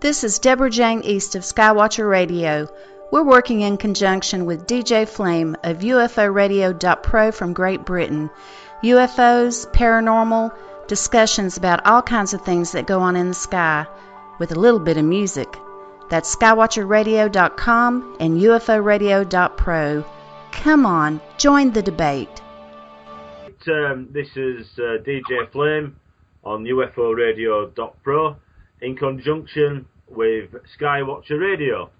This is Debra Jayne East of Skywatcher Radio. We're working in conjunction with DJ Flame of UFORadio.pro from Great Britain. UFOs, paranormal, discussions about all kinds of things that go on in the sky, with a little bit of music. That's skywatcherradio.com and UFORadio.pro. Come on, join the debate. Um, this is uh, DJ Flame on UFORadio.pro in conjunction with Skywatcher Radio,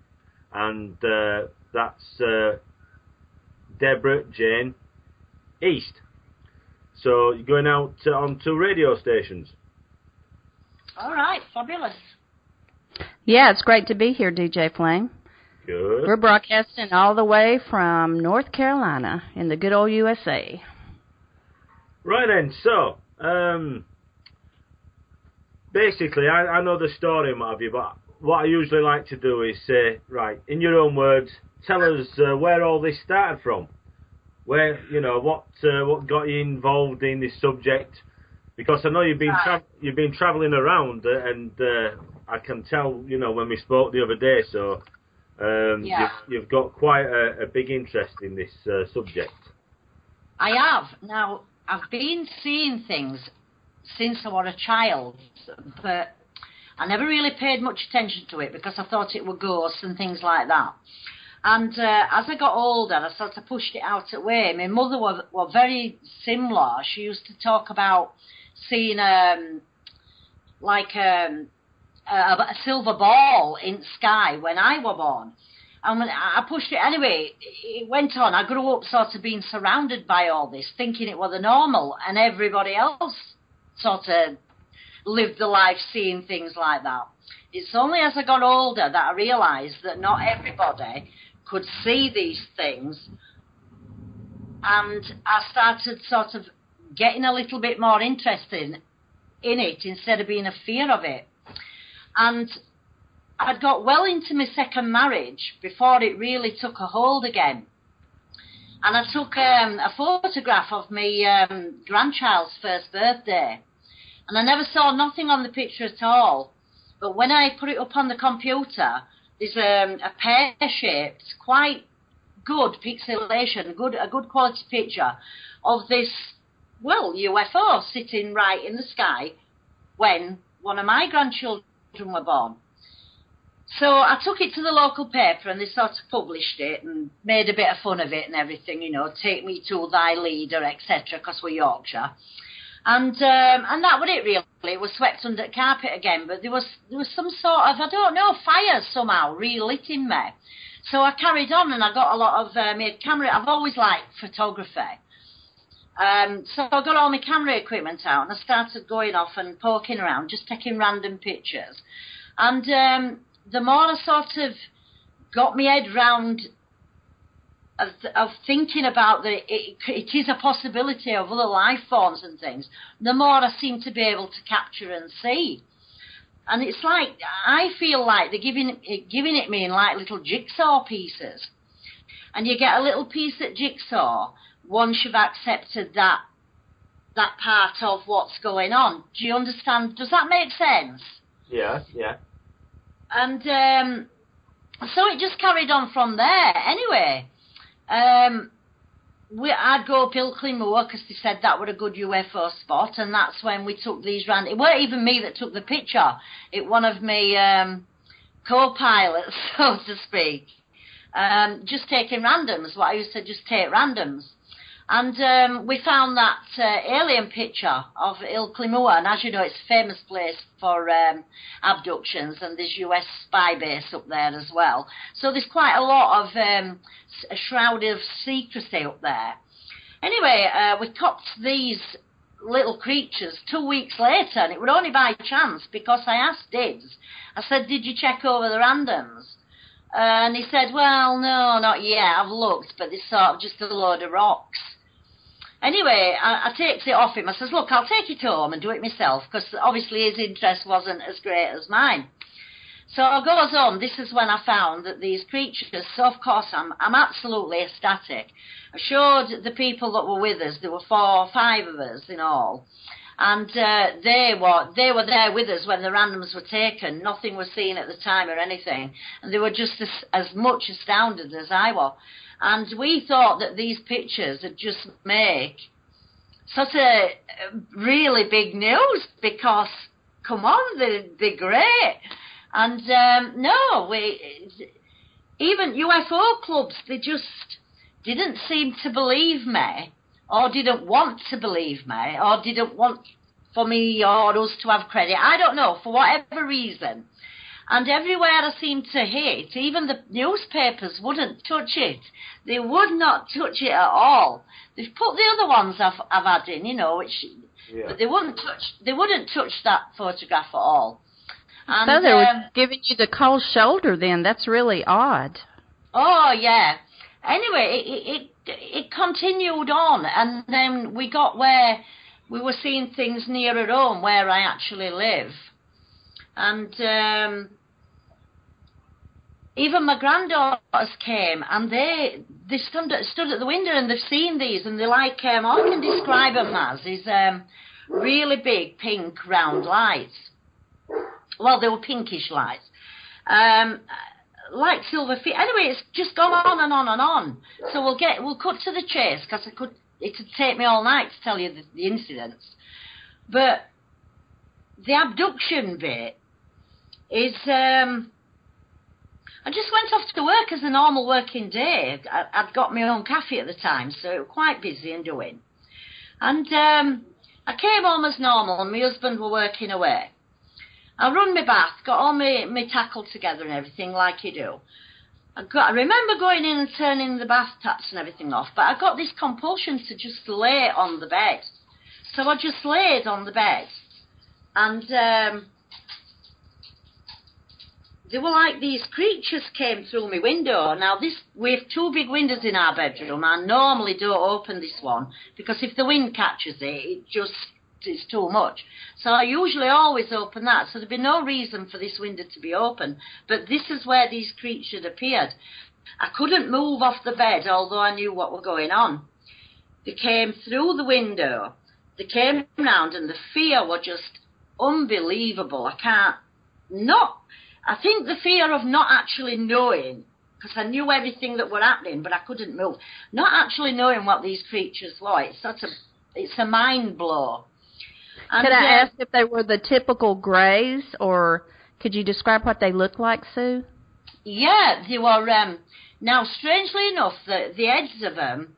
and uh, that's uh, Debra Jayne East. So you're going out uh, on two radio stations. All right, fabulous. Yeah, it's great to be here, DJ Flame. Good. We're broadcasting all the way from North Carolina in the good old USA. Right then, so um, basically, I, I know the story and what have you, but what I usually like to do is say, right, in your own words, tell us uh, where all this started from. Where you know what uh, what got you involved in this subject? Because I know you've been tra- you've been travelling around, uh, and uh, I can tell you know when we spoke the other day. So um, Yeah. you've, you've got quite a, a big interest in this uh, subject. I have. Now, I've been seeing things since I was a child, but I never really paid much attention to it because I thought it were ghosts and things like that. And uh, as I got older, I sort of pushed it out of way. My mother was, very similar. She used to talk about seeing um, like um, a, a silver ball in sky when I was born. And when I I pushed it anyway, it went on. I grew up sort of being surrounded by all this, thinking it was the normal, and everybody else sort of lived the life seeing things like that. It's only as I got older that I realised that not everybody could see these things, and I started sort of getting a little bit more interested in it instead of being a fear of it. And I'd got well into my second marriage before it really took a hold again. And I took um, a photograph of my um, grandchild's first birthday. And I never saw nothing on the picture at all. But when I put it up on the computer, there's um, a pear-shaped, quite good pixelation, good a good quality picture of this, well, UFO sitting right in the sky when one of my grandchildren were born. So I took it to the local paper and they sort of published it and made a bit of fun of it and everything, you know, take me to thy leader, etc., because we're Yorkshire. And um, and that was it really. It was swept under the carpet again, but there was there was some sort of I don't know fire somehow relit in me. So I carried on and I got a lot of uh, made camera. I've always liked photography. Um, so I got all my camera equipment out and I started going off and poking around, just taking random pictures. And um, the more I sort of got my head round of, of thinking about that it, it is a possibility of other life forms and things, the more I seem to be able to capture and see. And it's like I feel like they're giving it, giving it me in like little jigsaw pieces, and you get a little piece at jigsaw once you've accepted that that part of what's going on. Do you understand? Does that make sense? Yeah, yeah. And um, so it just carried on from there. Anyway, um, we, I'd go up Ilkley Moor because they said that was a good UFO spot, and that's when we took these round. It weren't even me that took the picture. It one of me um, co-pilots, so to speak. Um, just taking randoms. What I used to just take randoms. And um, we found that uh, alien picture of Ilkley Moor, and as you know, it's a famous place for um, abductions, and there's US spy base up there as well. So there's quite a lot of um, a shroud of secrecy up there. Anyway, uh, we copped these little creatures two weeks later, and it was only by chance because I asked Dids. I said, "Did you check over the randoms?" Uh, and he said, "Well, no, not yet. I've looked, but it's sort of just a load of rocks." Anyway, I, I takes it off him. I says, look, I'll take it home and do it myself, because obviously his interest wasn't as great as mine. So I goes home. This is when I found that these creatures, so of course I'm, I'm absolutely ecstatic. I showed the people that were with us, there were four or five of us in all, and uh, they were they were there with us when the randoms were taken. Nothing was seen at the time or anything, and they were just as, as much astounded as I was. And we thought that these pictures would just make such a really big news because come on, they're, they're great. And um, no, we even UFO clubs they just didn't seem to believe me or didn't want to believe me, or didn't want for me or us to have credit. I don't know, for whatever reason. And everywhere I seemed to hit, even the newspapers wouldn't touch it. They would not touch it at all. They've put the other ones I've, I've had in, you know, which, yeah. but they wouldn't touch. They wouldn't touch that photograph at all. And, so they were um, giving you the cold shoulder. Then that's really odd. Oh yeah. Anyway, it, it it continued on, and then we got where we were seeing things nearer home where I actually live, and um, even my granddaughters came and they they stood at, stood at the window and they've seen these and they like um, all I can describe them as is um, really big pink round lights. Well, they were pinkish lights. Um, like silver feet. Anyway, it's just gone on and on and on. So we'll get we'll cut to the chase because it could it could take me all night to tell you the, the incidents. But the abduction bit is um, I just went off to work as a normal working day. I, would got my own cafe at the time, so quite busy and doing. And um, I came home as normal, and my husband were working away. I run my bath, got all my, my tackle together and everything like you do. I, got, I remember going in and turning the bath taps and everything off, but I got this compulsion to just lay on the bed. So I just laid on the bed. And um, they were like these creatures came through my window. Now this we have two big windows in our bedroom. I normally don't open this one because if the wind catches it, it just it's too much. So I usually always open that. So there'd be no reason for this window to be open. But this is where these creatures appeared. I couldn't move off the bed, although I knew what was going on. They came through the window. They came round, and the fear was just unbelievable. I can't not. I think the fear of not actually knowing because I knew everything that were happening, but I couldn't move. Not actually knowing what these creatures were, it's such a, it's a mind blow. Could I ask if they were the typical grays, or could you describe what they looked like, Sue? Yeah, they were. Um, now, strangely enough, the the edges of them,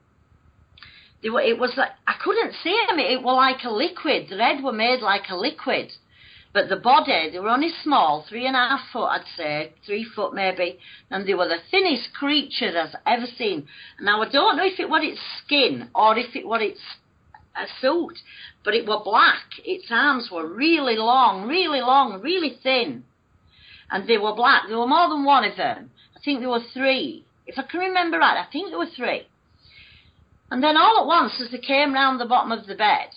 they were. It was like I couldn't see them. It were like a liquid. The red were made like a liquid, but the body they were only small, three and a half foot, I'd say, three foot maybe, and they were the thinnest creature I've ever seen. Now I don't know if it was its skin or if it was its a suit, but it were black. Its arms were really long, really long, really thin. And they were black. There were more than one of them. I think there were three. If I can remember right, I think there were three. And then all at once, as they came round the bottom of the bed,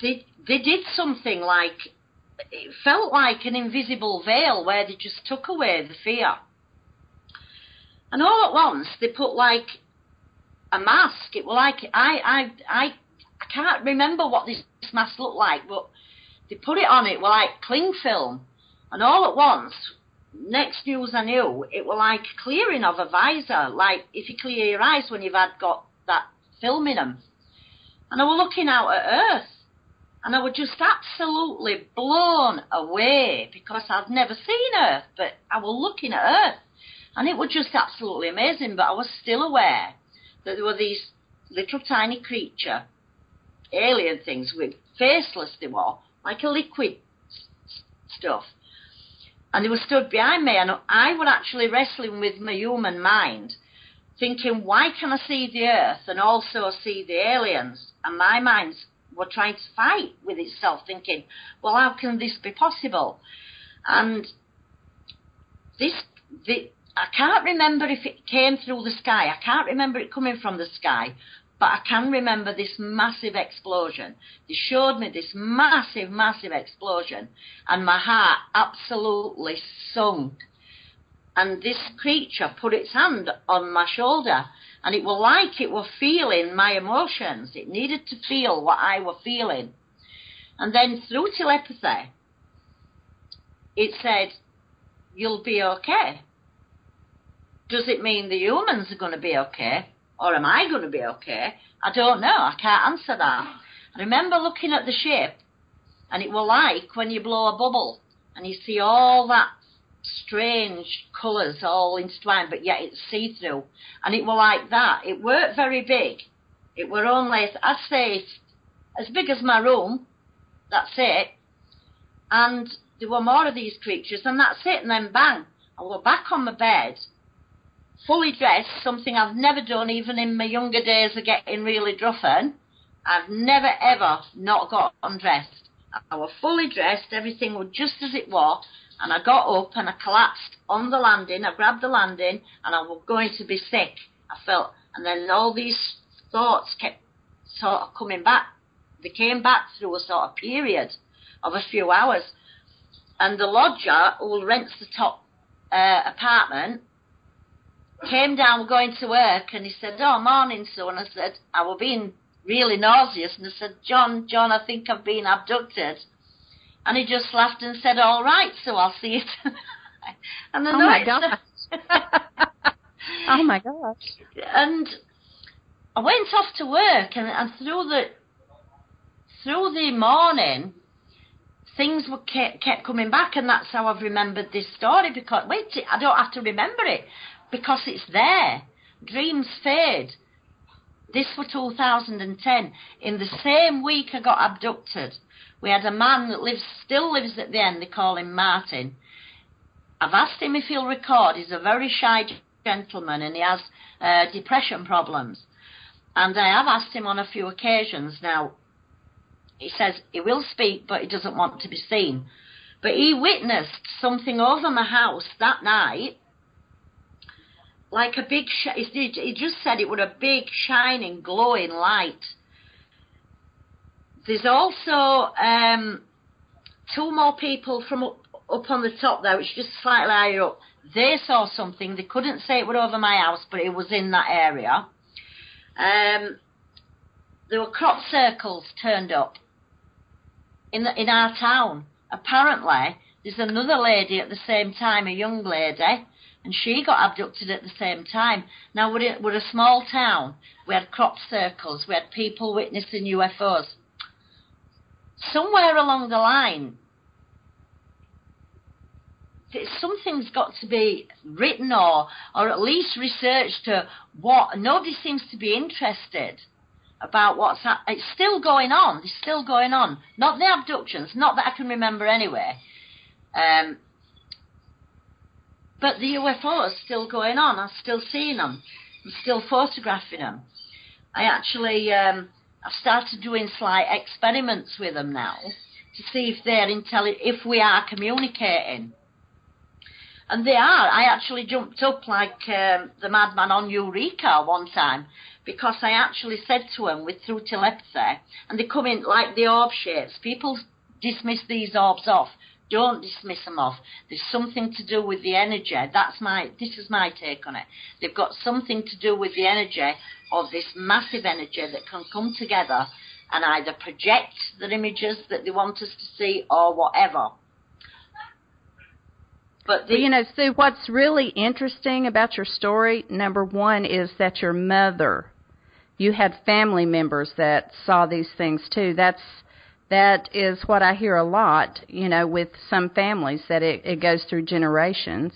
they, they did something like, it felt like an invisible veil where they just took away the fear. And all at once, they put like a mask. It was like I I I I can't remember what this mask looked like, but they put it on. It was like cling film, and all at once, next news I knew, it was like clearing of a visor, like if you clear your eyes when you've had got that film in them. And I was looking out at Earth, and I was just absolutely blown away because I'd never seen Earth, but I was looking at Earth, and it was just absolutely amazing. But I was still aware that there were these little tiny creature, alien things with faceless they were, like a liquid stuff. And they were stood behind me, and I was actually wrestling with my human mind, thinking, why can I see the Earth and also see the aliens? And my mind were trying to fight with itself, thinking, well, how can this be possible? And this, the, I can't remember if it came through the sky. I can't remember it coming from the sky, but I can remember this massive explosion. They showed me this massive, massive explosion, and my heart absolutely sunk. And this creature put its hand on my shoulder, and it was like it were feeling my emotions. It needed to feel what I were feeling. And then through telepathy, it said, You'll be okay. Does it mean the humans are going to be okay? Or am I going to be okay? I don't know. I can't answer that. I remember looking at the ship, and it was like when you blow a bubble and you see all that strange colours all intertwined, but yet it's see through. And it were like that. It weren't very big. It were only, I'd say, as big as my room. That's it. And there were more of these creatures, and that's it. And then bang, I was back on my bed, fully dressed, something I've never done, even in my younger days of getting really druffen. I've never ever not got undressed. I was fully dressed, everything was just as it was, and I got up and I collapsed on the landing. I grabbed the landing, and I was going to be sick. I felt, and then all these thoughts kept sort of coming back. They came back through a sort of period of a few hours. And the lodger who rents the top uh, apartment came down going to work and he said, Oh, morning, so. And I said, I was being really nauseous. And I said, John, John, I think I've been abducted. And he just laughed and said, All right, so I'll see you tonight. and oh, my gosh. oh, my gosh. And I went off to work and, and through the through the morning, things were kept, kept coming back, and that's how I've remembered this story. Because wait, I don't have to remember it because it's there. Dreams fade. This was 2010. In the same week I got abducted, we had a man that lives still lives at the end. They call him Martin. I've asked him if he'll record. He's a very shy gentleman and he has uh, depression problems. And I have asked him on a few occasions. Now, he says he will speak, but he doesn't want to be seen. But he witnessed something over my house that night, like a big. Sh- he just said it was a big, shining, glowing light. There's also um, two more people from up, up on the top there, which is just slightly higher up. They saw something. They couldn't say it was over my house, but it was in that area. Um, there were crop circles turned up in the, in our town. Apparently, there's another lady at the same time, a young lady, and she got abducted at the same time. Now we're, we're a small town. We had crop circles. We had people witnessing UFOs. Somewhere along the line, something's got to be written or, or at least researched to what nobody seems to be interested about what's ha- it's still going on. It's still going on. Not the abductions, not that I can remember anyway. Um, but the UFOs still going on. I'm still seeing them. I'm still photographing them. I actually um, I've started doing slight experiments with them now to see if they're intelli- if we are communicating. And they are. I actually jumped up like um, the madman on Eureka one time because I actually said to him with through telepathy, and they come in like the orb shapes. People dismiss these orbs off. Don't dismiss them off. There's something to do with the energy. That's my. This is my take on it. They've got something to do with the energy of this massive energy that can come together and either project the images that they want us to see or whatever. But the, you know, Sue, what's really interesting about your story, number one, is that your mother you had family members that saw these things too. That's that is what I hear a lot, you know, with some families that it, it goes through generations.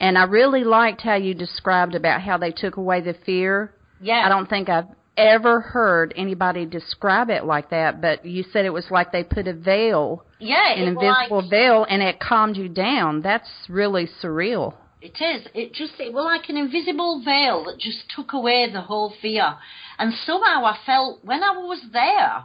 And I really liked how you described about how they took away the fear. Yeah. I don't think I've ever heard anybody describe it like that, but you said it was like they put a veil, yeah, an invisible like, veil, and it calmed you down. That's really surreal. It is. It just it was like an invisible veil that just took away the whole fear. And somehow I felt when I was there,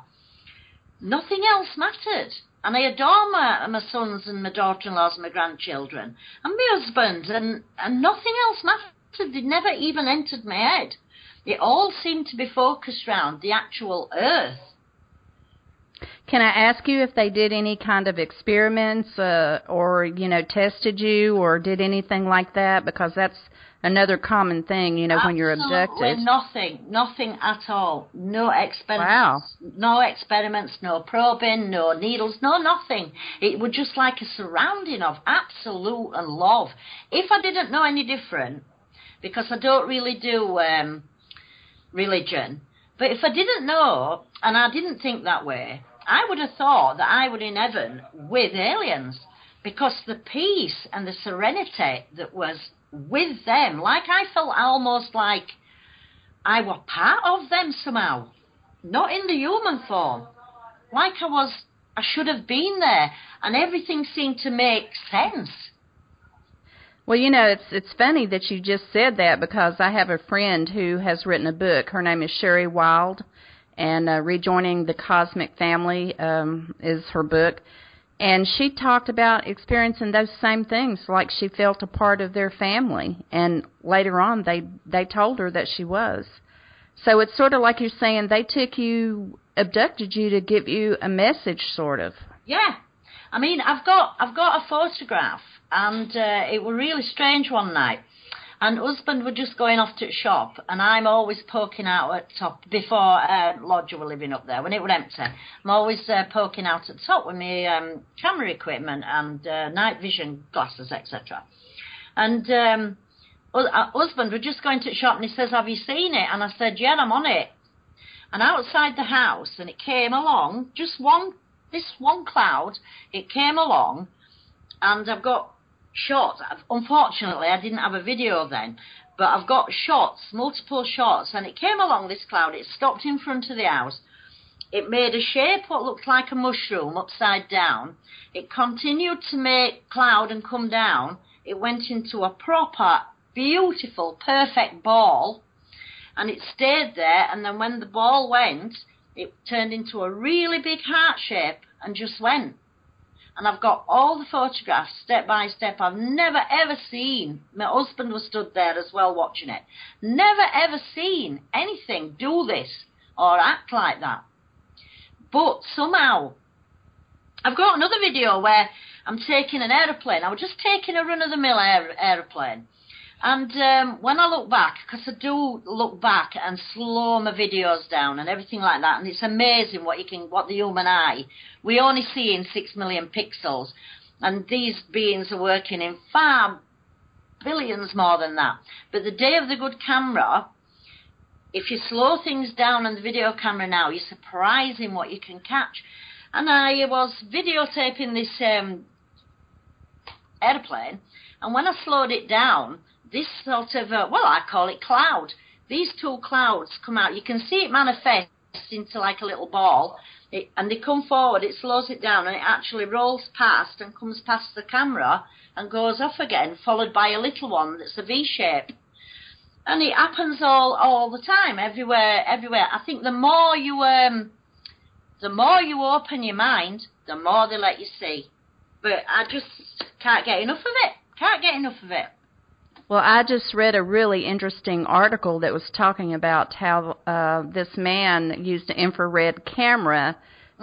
nothing else mattered. And I adore my, my sons and my daughter-in-laws and my grandchildren and my husband, and, and nothing else mattered. They never even entered my head. It all seemed to be focused around the actual earth. Can I ask you if they did any kind of experiments uh, or, you know, tested you or did anything like that? Because that's another common thing, you know, Absolutely when you're abducted. nothing, nothing at all. No experiments. Wow. No experiments, no probing, no needles, no nothing. It was just like a surrounding of absolute and love. If I didn't know any different, because I don't really do um, religion, but if I didn't know and I didn't think that way, I would have thought that I was in heaven with aliens because the peace and the serenity that was with them, like I felt almost like I were part of them somehow, not in the human form, like I was, I should have been there, and everything seemed to make sense. Well, you know, it's it's funny that you just said that because I have a friend who has written a book. Her name is Sherry Wilde, and uh, Rejoining the Cosmic Family um, is her book. And she talked about experiencing those same things, like she felt a part of their family. And later on, they they told her that she was. So it's sort of like you're saying they took you, abducted you to give you a message, sort of. Yeah, I mean, I've got I've got a photograph, and uh, it was really strange one night. And husband were just going off to the shop, and I'm always poking out at top before uh, Lodger were living up there when it was empty. I'm always uh, poking out at top with my um, camera equipment and uh, night vision glasses, etc. And um, uh, husband were just going to the shop, and he says, "Have you seen it?" And I said, "Yeah, I'm on it." And outside the house, and it came along, just one, this one cloud, it came along, and I've got shots. Unfortunately, I didn't have a video then, but I've got shots, multiple shots, and it came along this cloud. It stopped in front of the house. It made a shape what looked like a mushroom upside down. It continued to make cloud and come down. It went into a proper, beautiful, perfect ball, and it stayed there. And then when the ball went, it turned into a really big heart shape and just went and I've got all the photographs step by step. I've never ever seen. My husband was stood there as well watching it. Never ever seen anything do this or act like that. But somehow, I've got another video where I'm taking an aeroplane. I was just taking a run of the mill aer- aeroplane. And um, when I look back, because I do look back and slow my videos down and everything like that, and it's amazing what you can, what the human eye, we only see in six million pixels, and these beings are working in far billions more than that. But the day of the good camera, if you slow things down on the video camera now, you're surprising what you can catch. And I was videotaping this um, airplane, and when I slowed it down, this sort of, uh, well, I call it cloud. These two clouds come out. You can see it manifest into like a little ball, it, and they come forward. It slows it down, and it actually rolls past and comes past the camera and goes off again, followed by a little one that's a V shape. And it happens all all the time, everywhere, everywhere. I think the more you um, the more you open your mind, the more they let you see. But I just can't get enough of it. Can't get enough of it. Well, I just read a really interesting article that was talking about how uh, this man used an infrared camera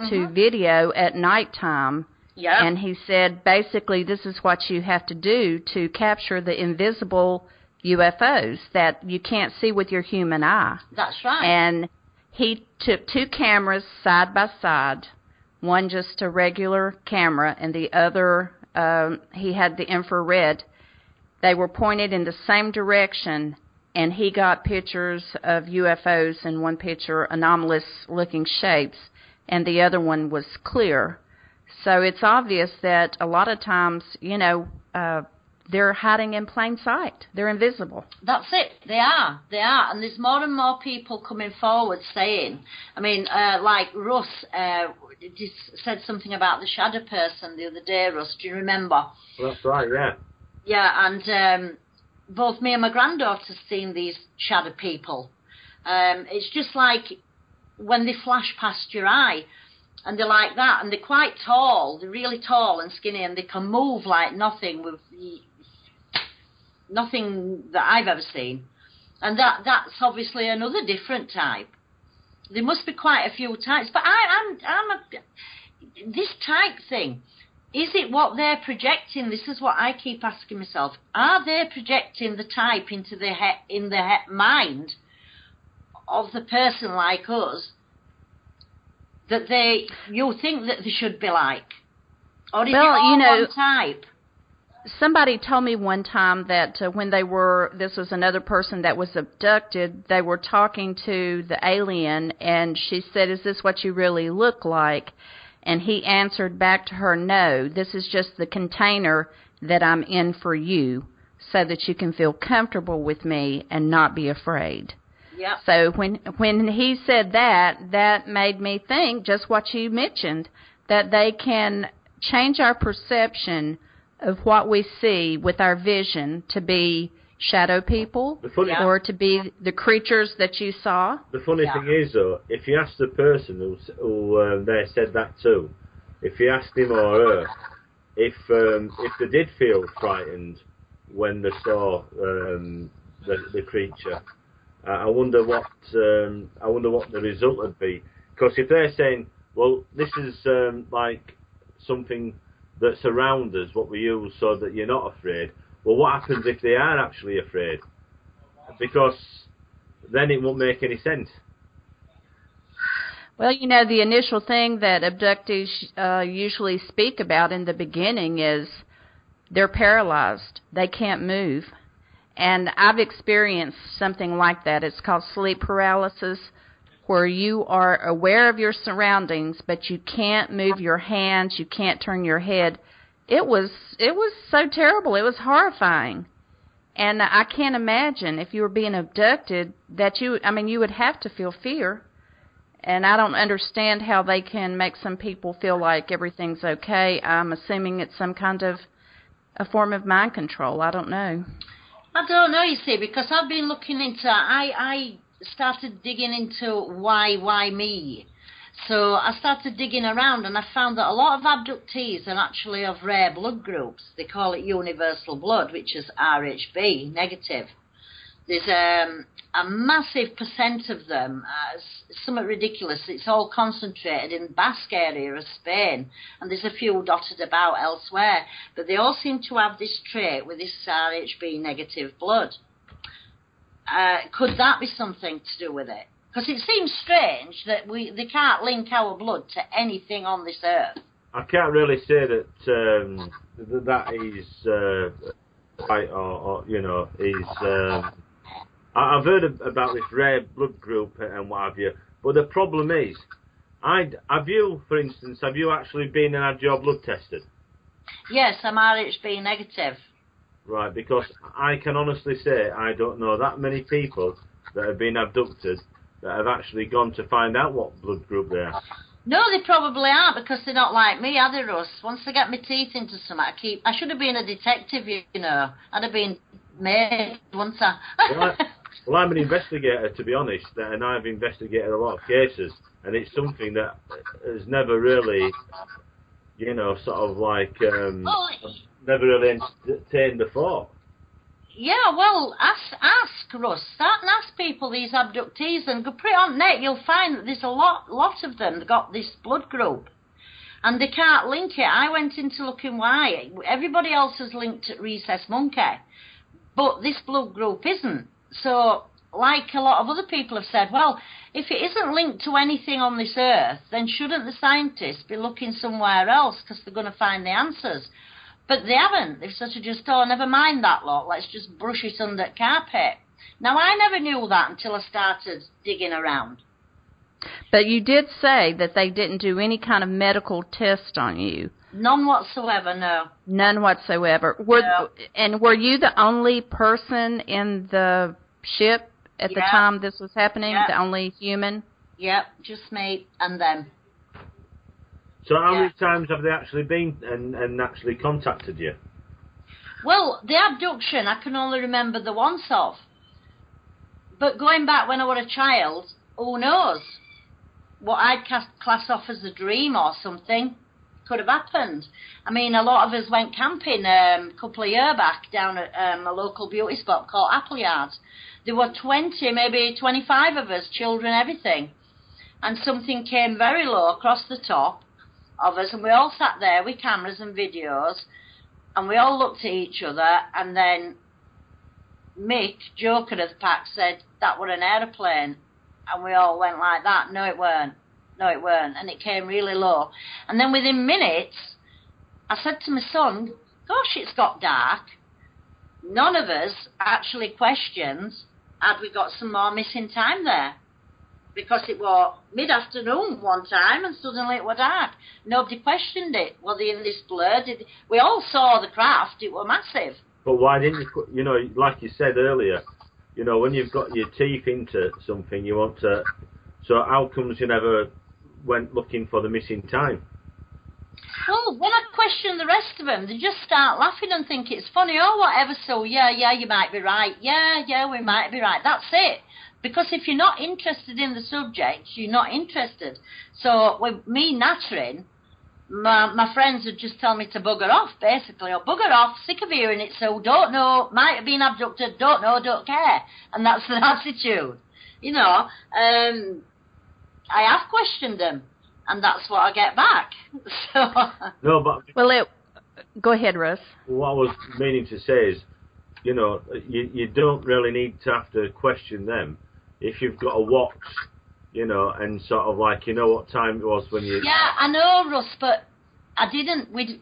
to Mhm. video at nighttime. Yeah. And he said basically this is what you have to do to capture the invisible UFOs that you can't see with your human eye. That's right. And he took two cameras side by side, one just a regular camera, and the other um, he had the infrared. They were pointed in the same direction, and he got pictures of UFOs in one picture, anomalous looking shapes, and the other one was clear. So it's obvious that a lot of times, you know, uh, they're hiding in plain sight. They're invisible. That's it. They are. They are. And there's more and more people coming forward saying, I mean, uh, like Russ uh, just said something about the shadow person the other day, Russ. Do you remember? That's right, yeah. Yeah, and um, both me and my granddaughter's seen these shadow people. Um, it's just like when they flash past your eye, and they're like that, and they're quite tall. They're really tall and skinny, and they can move like nothing with nothing that I've ever seen. And that that's obviously another different type. there must be quite a few types. But I, I'm, I'm a, this type thing. Is it what they're projecting? This is what I keep asking myself. Are they projecting the type into the he- in the he- mind of the person like us that they you think that they should be like, or is Well, it all you know- one type? somebody told me one time that uh, when they were this was another person that was abducted they were talking to the alien and she said is this what you really look like and he answered back to her no this is just the container that I'm in for you so that you can feel comfortable with me and not be afraid Yep. so when when he said that, that made me think just what you mentioned that they can change our perception of what we see with our vision to be shadow people The funny, Yeah. or to be the creatures that you saw. the funny Yeah. thing is though, if you ask the person who, who um, they said that to, if you asked him or her, if um, if they did feel frightened when they saw um, the, the creature, uh, I wonder what um, I wonder what the result would be. Because if they're saying, well, this is um, like something that's around us, what we use so that you're not afraid. Well, what happens if they are actually afraid? Because then it won't make any sense. Well, you know, the initial thing that abductees uh, usually speak about in the beginning is they're paralyzed. They can't move. And I've experienced something like that. It's called sleep paralysis, where you are aware of your surroundings, but you can't move your hands, you can't turn your head. It was it was so terrible. It was horrifying. And I can't imagine if you were being abducted that you I mean you would have to feel fear and I don't understand how they can make some people feel like everything's okay. I'm assuming it's some kind of a form of mind control. I don't know. I don't know, you see, because I've been looking into. I I started digging into why why me. So I started digging around and I found that a lot of abductees are actually of rare blood groups. They call it universal blood, which is RHB negative. There's um, a massive percent of them, uh, somewhat ridiculous. It's all concentrated in the Basque area of Spain, and there's a few dotted about elsewhere. But they all seem to have this trait with this RHB negative blood. Uh, could that be something to do with it? Because it seems strange that we they can't link our blood to anything on this earth. I can't really say that um, th- that is uh, right or, or you know is. Um, I- I've heard about this rare blood group and what have you, but the problem is, I have you, for instance, have you actually been and had your blood tested? Yes, I'm RHB negative. Right, because I can honestly say I don't know that many people that have been abducted that have actually gone to find out what blood group they are. No, they probably aren't because they're not like me, are they, Russ? Once I get my teeth into something, I keep. I should have been a detective, you know. I'd have been made once I. Well, I, well, I'm an investigator, to be honest, and I've investigated a lot of cases, and it's something that has never really, you know, sort of like, um, never really entertained before. Yeah, well, ask, ask Russ. Start and ask people these abductees, and go put it on net. You'll find that there's a lot, lot of them that got this blood group, and they can't link it. I went into looking why. Everybody else has linked Rhesus Monkey, but this blood group isn't. So, like a lot of other people have said, well, if it isn't linked to anything on this earth, then shouldn't the scientists be looking somewhere else because they're going to find the answers? But they haven't. They've sort of just, oh, never mind that lot. Let's just brush it under the carpet. Now, I never knew that until I started digging around. But you did say that they didn't do any kind of medical test on you. None whatsoever, no. None whatsoever. Were No. and were you the only person in the ship at the time this was happening? Yeah. The only human? Yep, just me and them. So how Yeah. many times have they actually been and, and actually contacted you? Well, the abduction, I can only remember the once of. But going back when I was a child, who knows? What I'd cast, class off as a dream or something could have happened. I mean, a lot of us went camping um, a couple of years back down at um, a local beauty spot called Appleyard. There were 20, maybe 25 of us, children, everything. and something came very low across the top of us, and we all sat there with cameras and videos, and we all looked at each other, and then Mick, Joker of the pack, said that were an aeroplane, and we all went like that. No, it weren't. No, it weren't, and it came really low. And then within minutes, I said to my son, "Gosh, it's got dark." None of us actually questioned had we got some more missing time there because it was mid-afternoon one time and suddenly it was dark. Nobody questioned it. Were they in this blur? Did we all saw the craft? It was massive. But why didn't you? You know, like you said earlier, you know, when you've got your teeth into something, you want to. So how comes you never went looking for the missing time? Well, when I question the rest of them, they just start laughing and think it's funny. or whatever. So yeah, yeah, you might be right. Yeah, yeah, we might be right. That's it. Because if you're not interested in the subject, you're not interested. So with me nattering, my, my friends would just tell me to bugger off, basically, or bugger off, sick of hearing it, so don't know, might have been abducted, don't know, don't care. And that's the attitude. You know, um, I have questioned them, and that's what I get back. So. No, but Well, it. Go ahead, Russ. what I was meaning to say is, you know, you you don't really need to have to question them if you've got a watch, you know, and sort of like you know what time it was when you. Yeah, I know, Russ, but I didn't. We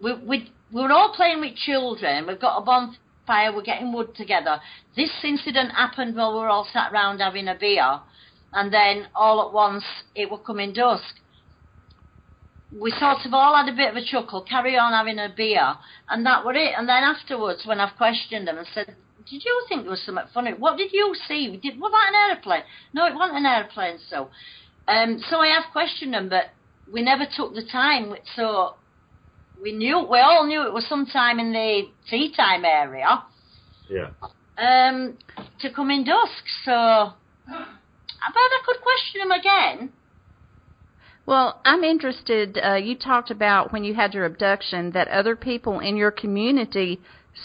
we we we were all playing with children. We've got a bonfire. We're getting wood together. This incident happened while we were all sat round having a beer, and then all at once it was coming dusk. We sort of all had a bit of a chuckle, carry on having a beer, and that were it. And then afterwards, when I've questioned them and said, "Did you think there was something funny? What did you see? Did was that an aeroplane? No, it wasn't an aeroplane. So, um, so I have questioned them, but we never took the time. So we knew, we all knew it was sometime in the tea time area Yeah. um, to come in dusk. So I bet I could question them again. Well, I'm interested. Uh, you talked about when you had your abduction that other people in your community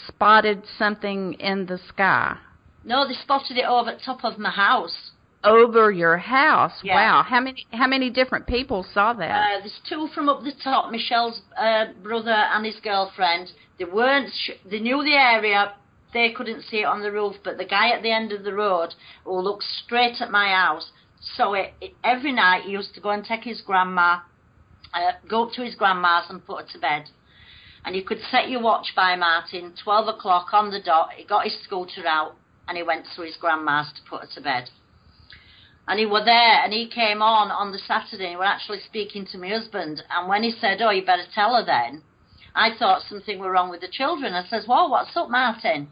spotted something in the sky No, they spotted it over the top of my house. over your house. Yeah. Wow, how many how many different people saw that? Uh, there's two from up the top, Michelle's uh, brother and his girlfriend. They weren't. Sh- they knew the area. They couldn't see it on the roof, but the guy at the end of the road who looked straight at my house saw it, it every night. He used to go and take his grandma, uh, go up to his grandma's and put her to bed. And you could set your watch by Martin, 12 o'clock on the dot. He got his scooter out and he went to his grandma's to put her to bed. And he were there, and he came on on the Saturday. and He were actually speaking to my husband, and when he said, "Oh, you better tell her," then I thought something were wrong with the children. I says, "Well, what's up, Martin?"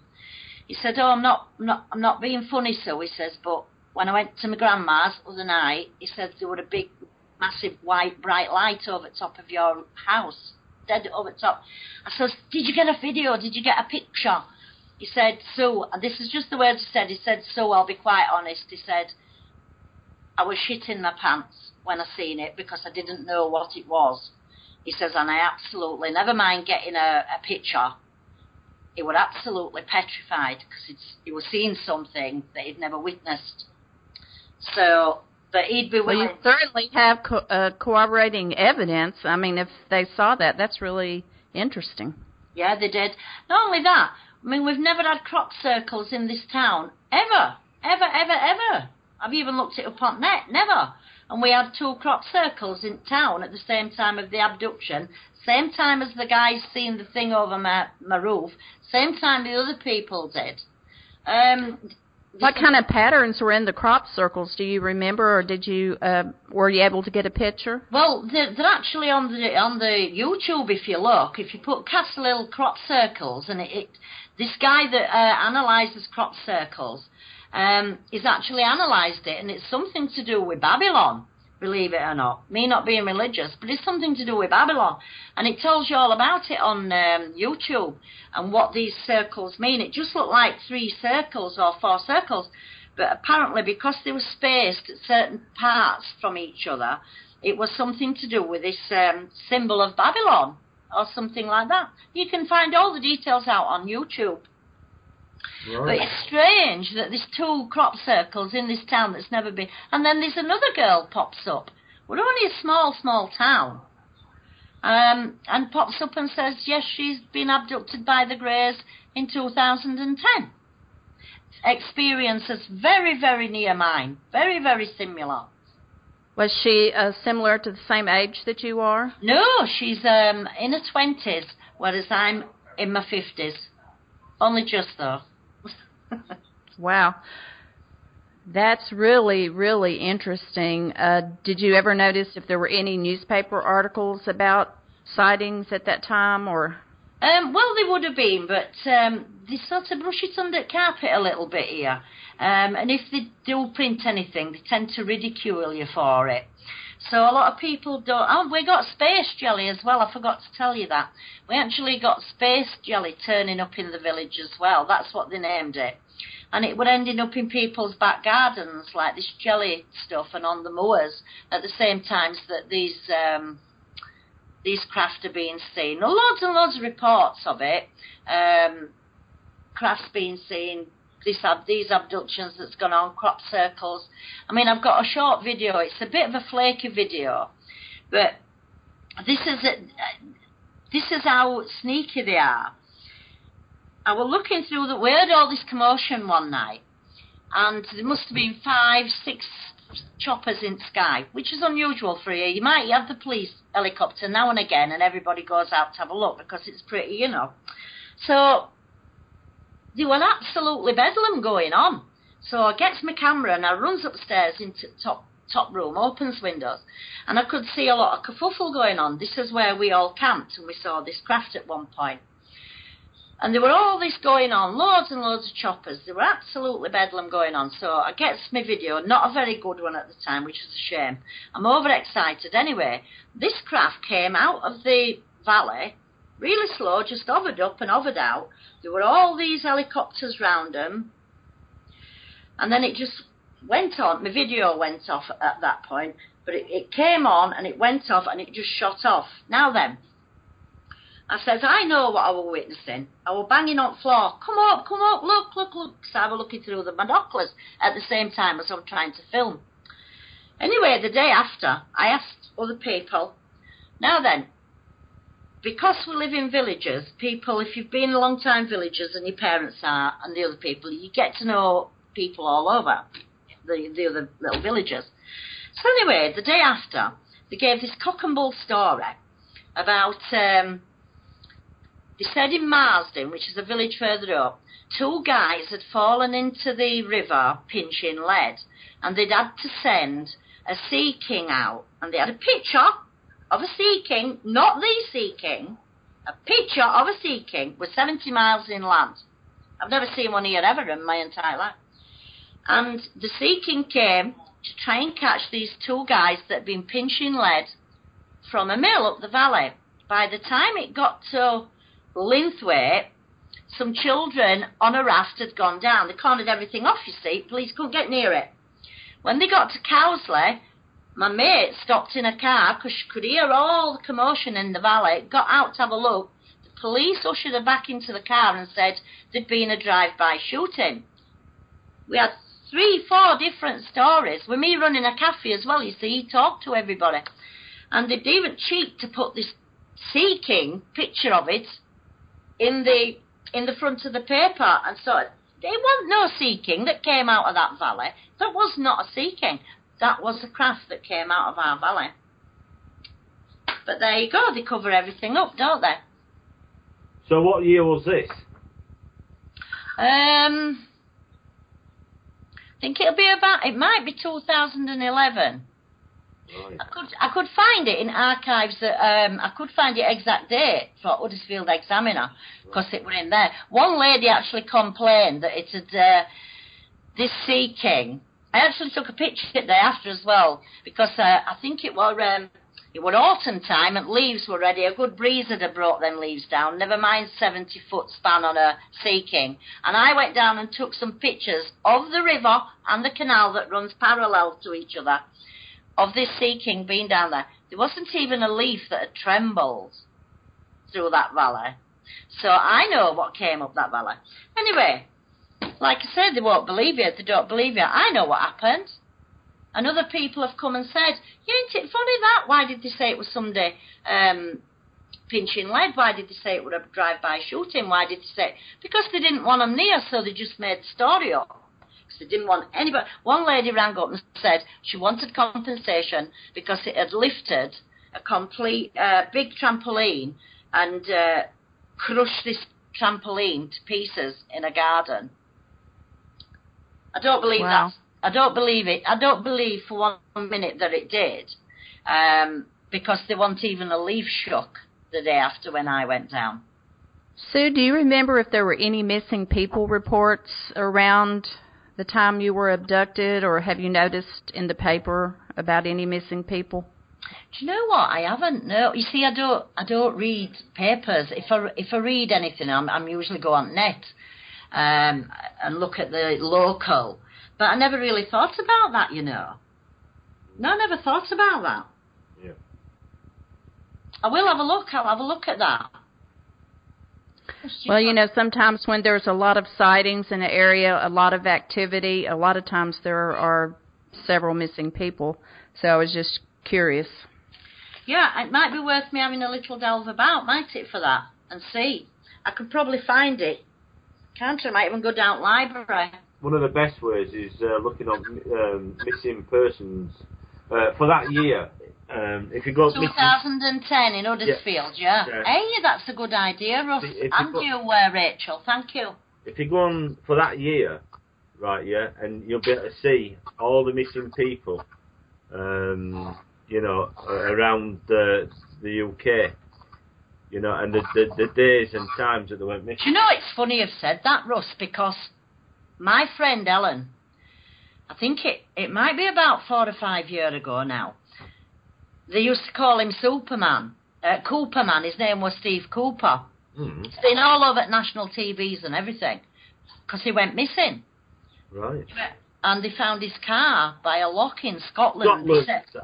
He said, "Oh, I'm not, I'm not, I'm not being funny." So he says, "But when I went to my grandma's the other night, he said there were a big, massive white bright light over the top of your house, dead over top." I says, "Did you get a video? Did you get a picture?" He said, "So," and this is just the words he said. He said, "So I'll be quite honest." He said. I was shitting my pants when I seen it because I didn't know what it was. He says, and I absolutely, never mind getting a, a picture, he was absolutely petrified because he was seeing something that he'd never witnessed. So, but he'd be well, you certainly have co- uh, corroborating evidence. I mean, if they saw that, that's really interesting. Yeah, they did. Not only that, I mean, we've never had crop circles in this town. Ever. Ever, ever, ever. I've even looked it up on net. Never. And we had two crop circles in town at the same time of the abduction. Same time as the guys seeing the thing over my, my roof. Same time the other people did. Um, What kind of patterns were in the crop circles? Do you remember, or did you uh, were you able to get a picture? Well, they're, they're actually on the on the YouTube. If you look, if you put cast little crop circles, and it, it this guy that uh, analyzes crop circles, um, he's actually analysed it, and it's something to do with Babylon. Believe it or not, me not being religious, but it's something to do with Babylon, and it tells you all about it on um, YouTube and what these circles mean. It just looked like three circles or four circles, but apparently because they were spaced at certain parts from each other, it was something to do with this um, symbol of Babylon or something like that. You can find all the details out on YouTube. Right. But it's strange that there's two crop circles in this town that's never been. And then there's another girl pops up. We're only a small, small town. Um, and pops up and says, yes, she's been abducted by the Greys in 2010. Experiences very, very near mine. Very, very similar. Was she uh, similar to the same age that you are? No, she's um, in her 20s, whereas I'm in my 50s. Only just, though. Wow. That's really, really interesting. Uh, did you ever notice if there were any newspaper articles about sightings at that time, or? Um, well, they would have been, but um, they sort of brush it under the carpet a little bit here. Um, and if they do print anything, they tend to ridicule you for it. So a lot of people don't. Oh, we got space jelly as well. I forgot to tell you that. We actually got space jelly turning up in the village as well. That's what they named it. And it would ending up in people's back gardens, like this jelly stuff, and on the moors at the same times that these um, these craft are being seen. Loads and loads of reports of it. Um, crafts being seen, this ab- these abductions that's gone on, crop circles. I mean, I've got a short video. It's a bit of a flaky video, but this is a, this is how sneaky they are. I was looking through the. We heard all this commotion one night, and there must have been five, six choppers in sky, which is unusual for you. You might have the police helicopter now and again, and everybody goes out to have a look because it's pretty, you know. So there was absolutely bedlam going on. So I gets my camera and I runs upstairs into top top room, opens windows, and I could see a lot of kerfuffle going on. This is where we all camped, and we saw this craft at one point. And there were all this going on, loads and loads of choppers. There were absolutely bedlam going on. So I gets my video, not a very good one at the time, which is a shame. I'm overexcited. Anyway, this craft came out of the valley really slow, just hovered up and hovered out. There were all these helicopters round them. And then it just went on. My video went off at that point, but it, it came on and it went off and it just shot off. Now then, I says, I know what I was witnessing. I was banging on the floor. Come up, come up, look, look, look. So I was looking through the binoculars at the same time as I'm trying to film. Anyway, the day after, I asked other people, now then, because we live in villages, people, if you've been a long time villagers and your parents are, and the other people, you get to know people all over, the, the other little villagers. So anyway, the day after, they gave this cock and bull story about, um, they said in Marsden, which is a village further up, two guys had fallen into the river pinching lead, and they'd had to send a sea king out, and they had a picture of a sea king, not the sea king, a picture of a sea king was 70 miles inland. I've never seen one here ever in my entire life. And the sea king came to try and catch these two guys that had been pinching lead from a mill up the valley. By the time it got to Linthwaite, some children on a raft had gone down. They cornered everything off, you see. Police couldn't get near it. When they got to Cowsley, my mate stopped in a car because she could hear all the commotion in the valley, got out to have a look. The police ushered her back into the car and said there'd been a drive-by shooting. We had three, four different stories. With me running a cafe as well, you see, he talked to everybody. And they'd even cheat to put this Sea King picture of it in the in the front of the paper. And so there wasn't no Sea King that came out of that valley. That was not a Sea King. That was the craft that came out of our valley. But there you go, they cover everything up, don't they? So what year was this? Um, I think it'll be about, it might be 2011. Right. I could I could find it in archives that um, I could find the exact date for Huddersfield Examiner because right. it were in there. One lady actually complained that it had uh, this sea king I actually took a picture the day after as well because uh, I think it was um, it was autumn time and leaves were ready. A good breeze had brought them leaves down. Never mind seventy foot span on a sea king. And I went down and took some pictures of the river and the canal that runs parallel to each other of this sea king being down there. There wasn't even a leaf that had trembled through that valley. So I know what came up that valley. Anyway, like I said, they won't believe you. They don't believe you. I know what happened. And other people have come and said, "Ain't it funny that? Why did they say it was somebody um, pinching lead? Why did they say it was a drive-by shooting? Why did they say? Because they didn't want them near, so they just made the story up. Because they didn't want anybody. One lady rang up and said she wanted compensation because it had lifted a complete uh, big trampoline and uh, crushed this trampoline to pieces in a garden. I don't believe Wow. that. I don't believe it. I don't believe for one minute that it did, um, because there wasn't even a leaf shook the day after when I went down. Sue, do you remember if there were any missing people reports around the time you were abducted, or have you noticed in the paper about any missing people? Do you know what? I haven't. No, you see, I don't. I don't read papers. If I if I read anything, I'm I'm usually go on net um, and look at the local. But I never really thought about that. You know. No, I never thought about that. Yeah. I will have a look. I'll have a look at that. Well, you know, sometimes when there's a lot of sightings in an area, a lot of activity, a lot of times there are several missing people. So I was just curious. Yeah, it might be worth me having a little delve about, might it, for that, and see. I could probably find it. Can't I? Might even go down library. One of the best ways is uh, looking on um, missing persons uh, for that year. Um, if you go missing, 2010 in Huddersfield, yeah. Yeah. Hey, that's a good idea, Russ. If you And put- you, uh, Rachel. Thank you. if you go on for that year, right, yeah, and you'll be able to see all the missing people, um, you know, uh, around the the UK, you know, and the, the the days and times that they went Do missing. you know it's funny you've said that, Russ, because my friend Ellen, I think it, it might be about four or five years ago now, they used to call him Superman. Uh, Cooperman, his name was Steve Cooper. Mm, It's been all over national TVs and everything because he went missing. right. And they found his car by a lock in Scotland. Scotland. said-.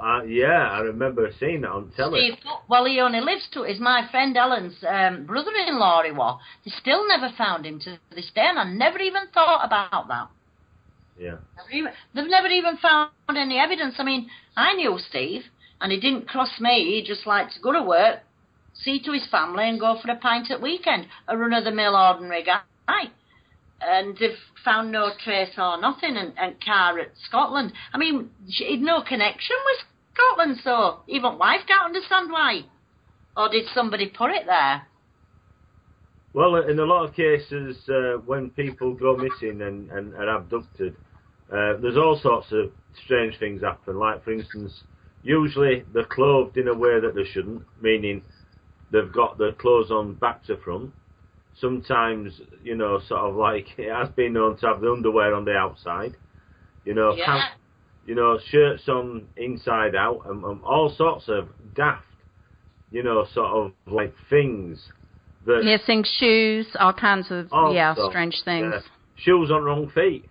Uh, yeah, I remember seeing that on telly. Steve, well, he only lives to is my friend Ellen's um, brother-in-law. He was. They still never found him to this day, and I never even thought about that. Yeah. Never even- They've never even found any evidence. I mean, I knew Steve, and he didn't cross me. He just liked to go to work, see to his family, and go for a pint at weekend. A run-of-the-mill ordinary guy. And they've found no trace or nothing, and, and car at Scotland. I mean, he'd no connection with Scotland, so even wife can't understand why. Or did somebody put it there? Well, in a lot of cases, uh, when people go missing and, and are abducted, uh, there's all sorts of strange things happen. Like, for instance, usually they're clothed in a way that they shouldn't, meaning they've got their clothes on back to front. Sometimes, you know, sort of like it has been known to have the underwear on the outside. You know, Yeah. pants- you know, shirts on inside out, and, and all sorts of daft, you know, sort of like things that Missing shoes, all kinds of Oh, yeah, so, strange things. yeah. Shoes on wrong feet.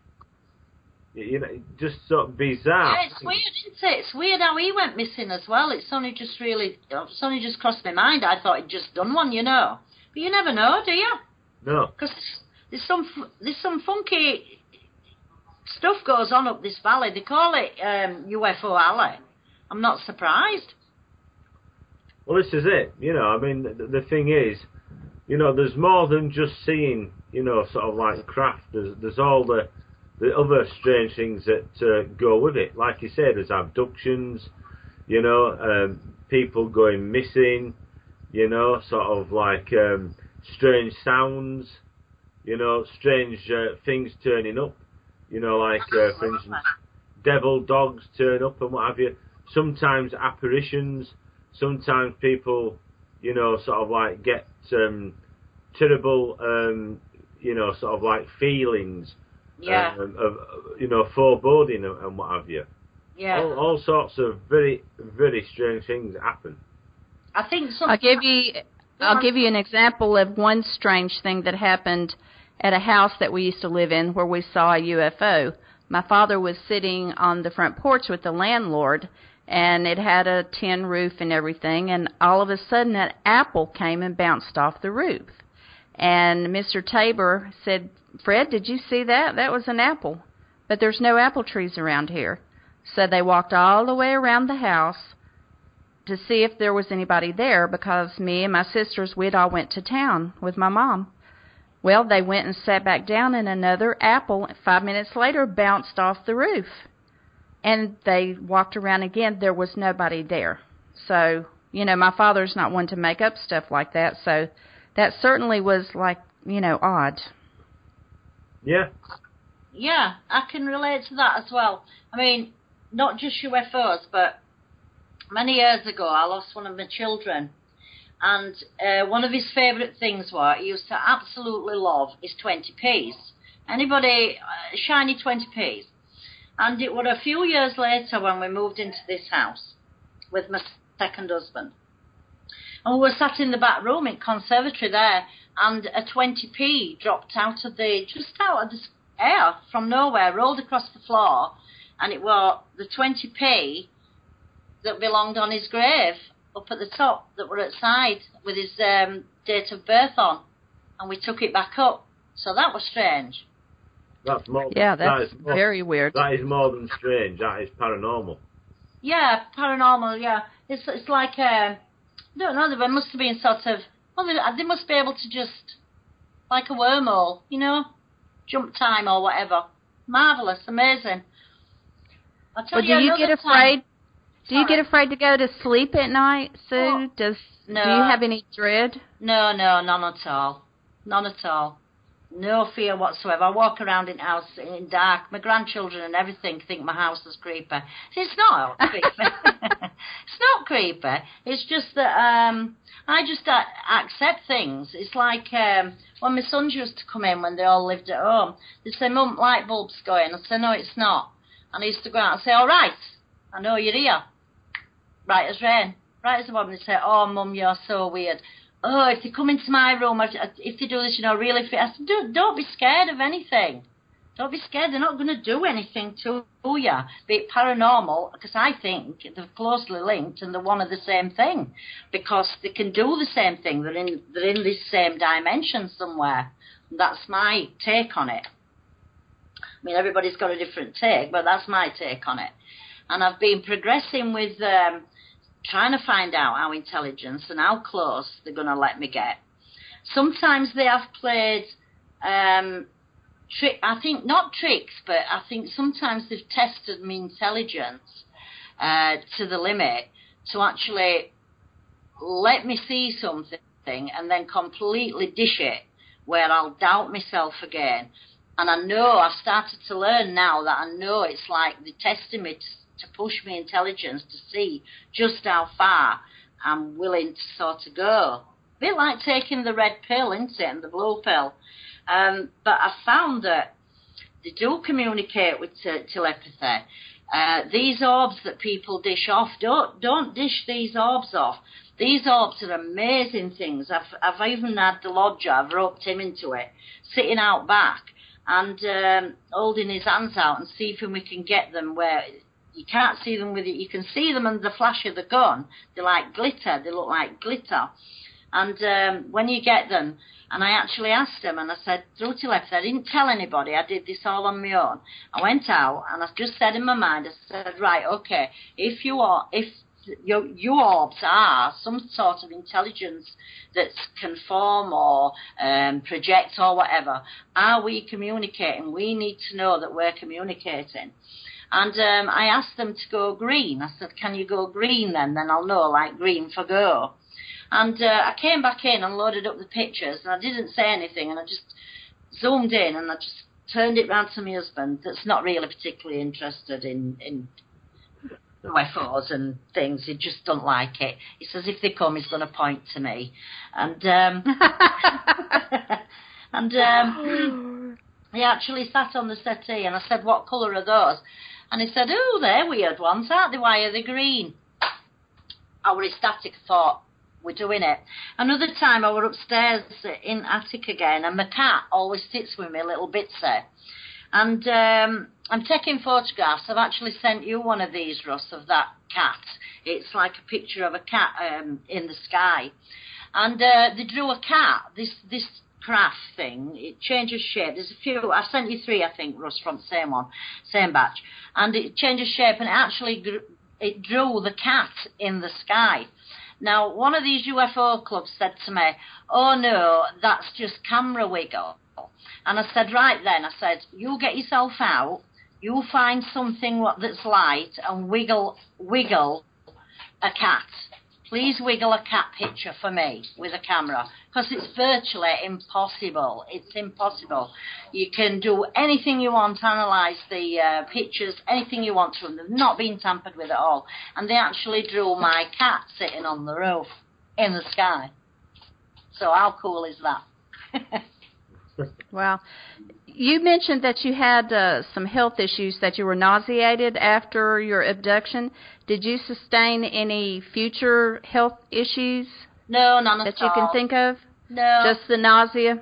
You know, just sort of bizarre. Yeah, it's weird, isn't it? It's weird how he went missing as well. It's only just really, oh, it's only just crossed my mind. I thought he'd just done one, you know. But you never know, do you? No, Because there's some there's some funky stuff goes on up this valley. They call it um, UFO Alley. I'm not surprised. well, this is it. You know, I mean, the, the thing is, you know, there's more than just seeing, you know, sort of like craft. There's there's all the the other strange things that uh, go with it. Like you said, there's abductions. You know, um, people going missing. You know, sort of like um, strange sounds. You know, strange uh, things turning up. You know, like uh, for instance, devil dogs turn up and what have you. Sometimes apparitions. Sometimes people, you know, sort of like get um, terrible, um, you know, sort of like feelings Yeah, um, of, you know, foreboding and, and what have you. yeah. All, all sorts of very, very strange things happen. I think some. I'll give you I'll give you an example of one strange thing that happened at a house that we used to live in where we saw a UFO. My father was sitting on the front porch with the landlord and it had a tin roof and everything and all of a sudden an apple came and bounced off the roof. And Mr. Tabor said, Fred, did you see that? That was an apple. But there's no apple trees around here. So they walked all the way around the house to see if there was anybody there because me and my sisters, we'd all went to town with my mom. Well, they went and sat back down and another apple five minutes later bounced off the roof. And they walked around again. There was nobody there. So, you know, my father's not one to make up stuff like that. So that certainly was like, you know, odd. Yeah. Yeah, I can relate to that as well. I mean, not just UFOs, but many years ago I lost one of my children. And uh, one of his favourite things were he used to absolutely love his 20p's. Anybody, uh, shiny 20p's. And it was a few years later when we moved into this house with my second husband. And we were sat in the back room in conservatory there, and a 20p dropped out of the, just out of the air from nowhere, rolled across the floor, and it was the 20p that belonged on his grave up at the top that were outside with his um, date of birth on, and we took it back up. So that was strange. That's more. Yeah, that's that is more, very weird. That is more than strange. That is paranormal. Yeah, paranormal. Yeah, it's it's like uh, I don't know. There must have been sort of well, they, they must be able to just like a wormhole, you know, jump time or whatever. Marvelous, amazing. I'll tell Well, do you another get time- afraid? Do you get afraid to go to sleep at night, Sue? Oh, Does no. do you have any dread? No, no, none at all. None at all. No fear whatsoever. I walk around in house in dark. My grandchildren and everything think my house is creepy. It's not creepy. it's not creepy. It's just that um, I just uh, accept things. It's like um, when my sons used to come in when they all lived at home. They'd say, "Mum, light bulb's going." I'd say, "No, it's not." And I used to go out and say, "All right, I know you're here." Right as rain. Right as the woman. Say, "Oh, Mum, you're so weird." oh, if they come into my room, if they do this, you know, really fit. I said, don't, don't be scared of anything. Don't be scared. They're not going to do anything to you. Be it paranormal, because I think they're closely linked and they're one of the same thing, because they can do the same thing. They're in they're in this same dimension somewhere. That's my take on it. I mean, everybody's got a different take, but that's my take on it. And I've been progressing with. Um, trying to find out how intelligent and how close they're going to let me get. Sometimes they have played um, trick. I think not tricks, but I think sometimes they've tested my intelligence uh, to the limit to actually let me see something and then completely dish it, where I'll doubt myself again. And I know I've started to learn now that I know it's like they're testing me to, to push my intelligence to see just how far I'm willing to sort of go. A bit like taking the red pill, isn't it, and the blue pill. Um, but I found that they do communicate with te- telepathy. Uh, these orbs that people dish off, don't don't dish these orbs off. These orbs are amazing things. I've I've even had the lodger, I've roped him into it, sitting out back and um, holding his hands out and see if we can get them where you can't see them with it. You can see them under the flash of the gun. They're like glitter. They look like glitter. And um, when you get them, and I actually asked them, and I said, through telepathy, I didn't tell anybody. I did this all on my own. I went out, and I just said in my mind, I said, right, okay, if you are, if your, your orbs are some sort of intelligence that can form or um, project or whatever, are we communicating? We need to know that we're communicating. And um, I asked them to go green. I said, can you go green then? Then I'll know, like green for go. And uh, I came back in and loaded up the pictures, and I didn't say anything, and I just zoomed in and I just turned it round to my husband, that's not really particularly interested in in UFOs and things. He just don't like it. He says if they come, he's going to point to me, and um, and um, he actually sat on the settee, and I said, "What colour are those?" And he said, "Oh, they're weird ones, aren't they? Why are they green?" I was ecstatic. Thought, we're doing it. Another time I were upstairs in attic again, and my cat always sits with me, little Bitsy. And um, I'm taking photographs. I've actually sent you one of these, Russ, of that cat. It's like a picture of a cat um, in the sky. And uh, they drew a cat, this this craft thing. It changes shape. There's a few. I sent you three, I think, Russ, from the same one, same batch, and it changes shape and it actually it drew the cat in the sky. Now, one of these UFO clubs said to me, "Oh no, that's just camera wiggle." And I said, "Right then," I said, "You get yourself out. You find something that's light and wiggle wiggle a cat. Please wiggle a cat picture for me with a camera because it's virtually impossible. It's impossible. You can do anything you want, analyze the uh, pictures, anything you want to them. They've not been tampered with at all. And they actually drew my cat sitting on the roof in the sky. So how cool is that? Wow. You mentioned that you had uh, some health issues, that you were nauseated after your abduction. Did you sustain any future health issues no, none that at you all. can think of? No, Just the nausea?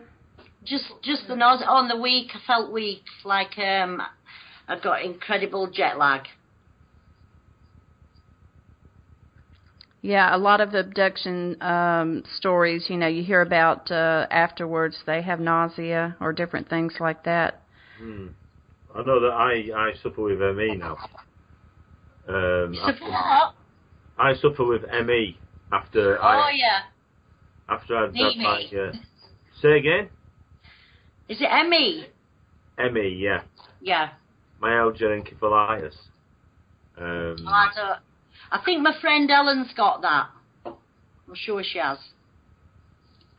just just the nose on the week. I felt weak, like um, I'd got incredible jet lag. Yeah, a lot of abduction um, stories, you know, you hear about uh, afterwards they have nausea or different things like that. Hmm. I know that I, I suffer with ME now. Um, after, What? I suffer with ME after I Oh I yeah. after I've Me, had my uh, say again Is it ME? ME yeah Yeah. myalgia encephalitis. Um, I don't. I think my friend Ellen's got that. I'm sure she has.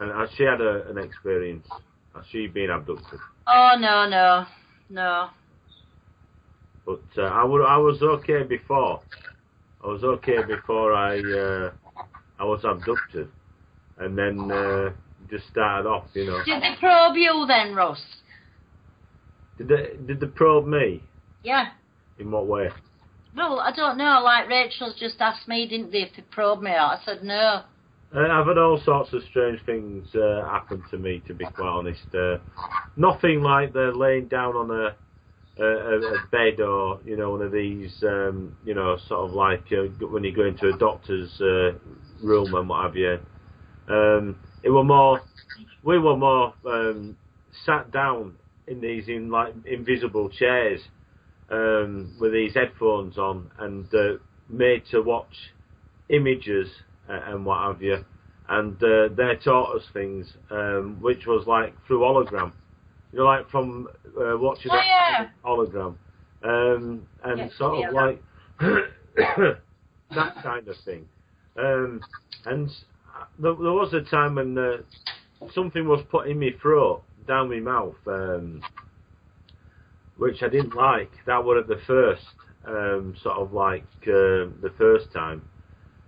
and has she had a, an experience? Has she been abducted? Oh no no no. But uh, I, was okay before. I was okay before I uh, I was abducted, and then uh, just started off. You know, Did they probe you then, Russ? did they did they probe me? Yeah. In what way? Well, I don't know. Like Rachel's just asked me, didn't they, if they probed me out? I said no. Uh, I've had all sorts of strange things uh, happen to me, to be quite honest. Uh, nothing like the laying down on a, a, a a bed or you know one of these, um, you know, sort of like uh, when you go into a doctor's uh, room and what have you. Um, it were more, we were more um, sat down in these in like invisible chairs um, with these headphones on and uh, made to watch images uh, and what have you. And uh, they taught us things, um, which was like through hologram. You know, like from uh, watching Oh, a yeah. hologram. Um, and sort yeah. of like that kind of thing. Um, and there, there was a time when uh, something was put in my throat, down my mouth, um, which I didn't like. That were at the first, um, sort of like uh, the first time,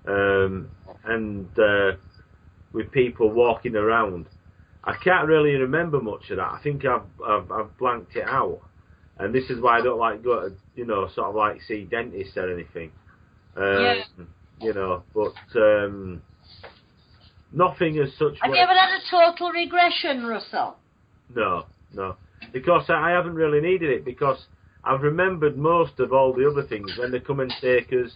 um, and uh, with people walking around. I can't really remember much of that. I think I've, I've I've blanked it out, and this is why I don't like go to you know sort of like see dentists or anything. Um, Yeah. You know, but um, nothing as such. Have where- you ever had a total regression, Russell? no, no. Because I haven't really needed it because I've remembered most of all the other things when they come and take us,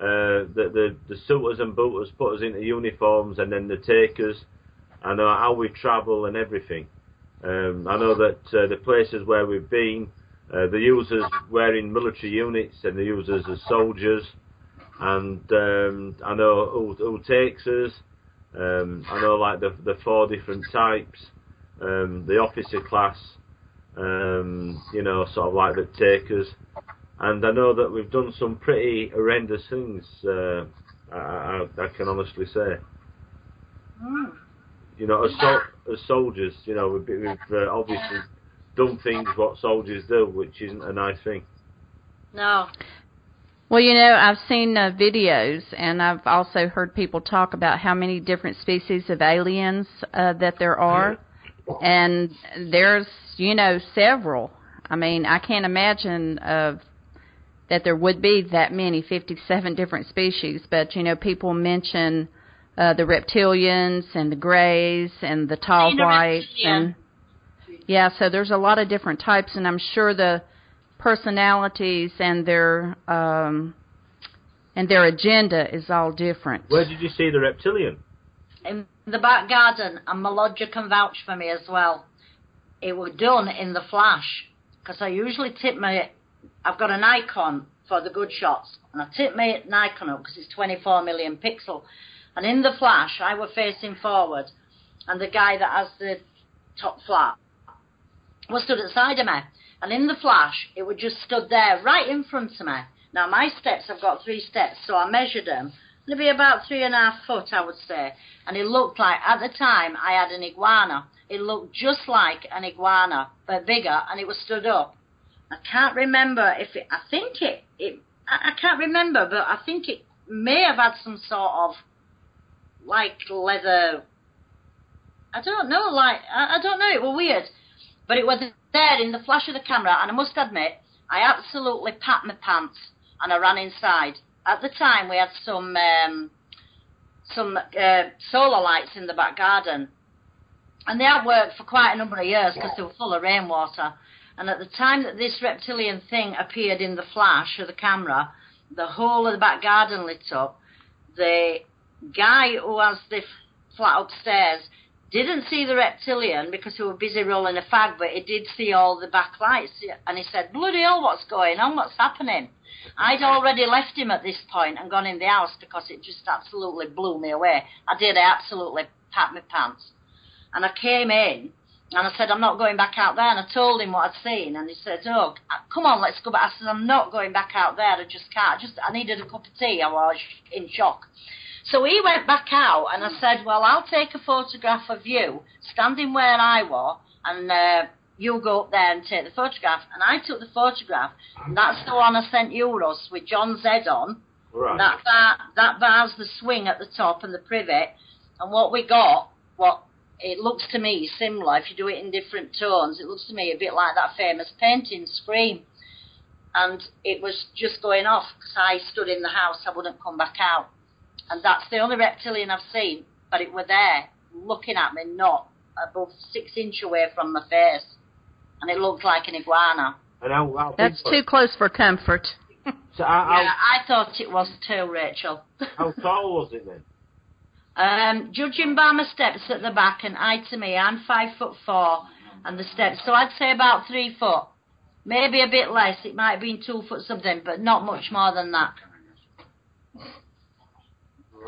uh, the, the the and booters put us into uniforms and then the takers. I know how we travel and everything. Um, I know that uh, the places where we've been, uh, the users wearing military units and the users as soldiers, and um, I know who, who takes us. Um, I know like the the four different types, um, the officer class, um, you know, sort of like the takers, and I know that we've done some pretty horrendous things. Uh, I, I, I can honestly say, Hmm. you know, as, sol- as soldiers, you know, we've, we've uh, obviously done things what soldiers do, which isn't a nice thing. No. Well, you know, I've seen uh, videos and I've also heard people talk about how many different species of aliens uh, that there are. And there's, you know, several. I mean, I can't imagine of that there would be that many, 57 different species. But, you know, people mention uh, the reptilians and the grays and the tall Seen a whites. And, yeah, so there's a lot of different types, and I'm sure the personalities and their um and their agenda is all different. Where did you see the reptilian? In the back garden, and my lodger can vouch for me as well. It was done in the flash because I usually tip my. I've got a Nikon for the good shots, and I tip my Nikon up because it's 24 million pixel. And in the flash, I were facing forward, and the guy that has the top flat was stood at the side of me. And in the flash, it would just stood there right in front of me. Now, my steps, I've got three steps, so I measured them. It'd be about three and a half foot, I would say. And it looked like, at the time, I had an iguana. It looked just like an iguana, but bigger, and it was stood up. I can't remember if it, I think it, it I can't remember, but I think it may have had some sort of, like, leather, I don't know, like, I, I don't know, it was weird. But it was there in the flash of the camera, and I must admit, I absolutely pat my pants, and I ran inside. At the time, we had some, um, some uh, solar lights in the back garden, and they had worked for quite a number of years because they were full of rainwater. And at the time that this reptilian thing appeared in the flash of the camera, the whole of the back garden lit up. The guy who has the flat upstairs didn't see the reptilian because he was busy rolling a fag, but he did see all the back lights. And he said, Bloody hell, what's going on? What's happening? I'd already left him at this point and gone in the house because it just absolutely blew me away. I did, I absolutely pat my pants. And I came in and I said, I'm not going back out there. And I told him what I'd seen. And he said, Oh, come on, let's go back. I said, I'm not going back out there. I just can't. I just, I needed a cup of tea. I was in shock. So he went back out and I said, Well, I'll take a photograph of you standing where I was and uh, you go up there and take the photograph. And I took the photograph. And that's the one I sent you, Russ, with John head on. Right. That bar, that bar's the swing at the top and the privet. And what we got, what it looks to me similar, if you do it in different tones, it looks to me a bit like that famous painting, Scream. And it was just going off because I stood in the house, I wouldn't come back out. And that's the only reptilian I've seen, but it were there, looking at me, not above six inch away from my face. And it looked like an iguana. And how, how That's too it? close for comfort. So how, Yeah, I thought it was too, Rachel. how, how tall was it then? Um, judging by my steps at the back and eye to me, I'm five foot four, and the steps, so I'd say about three foot, maybe a bit less. It might have been two foot something, but not much more than that.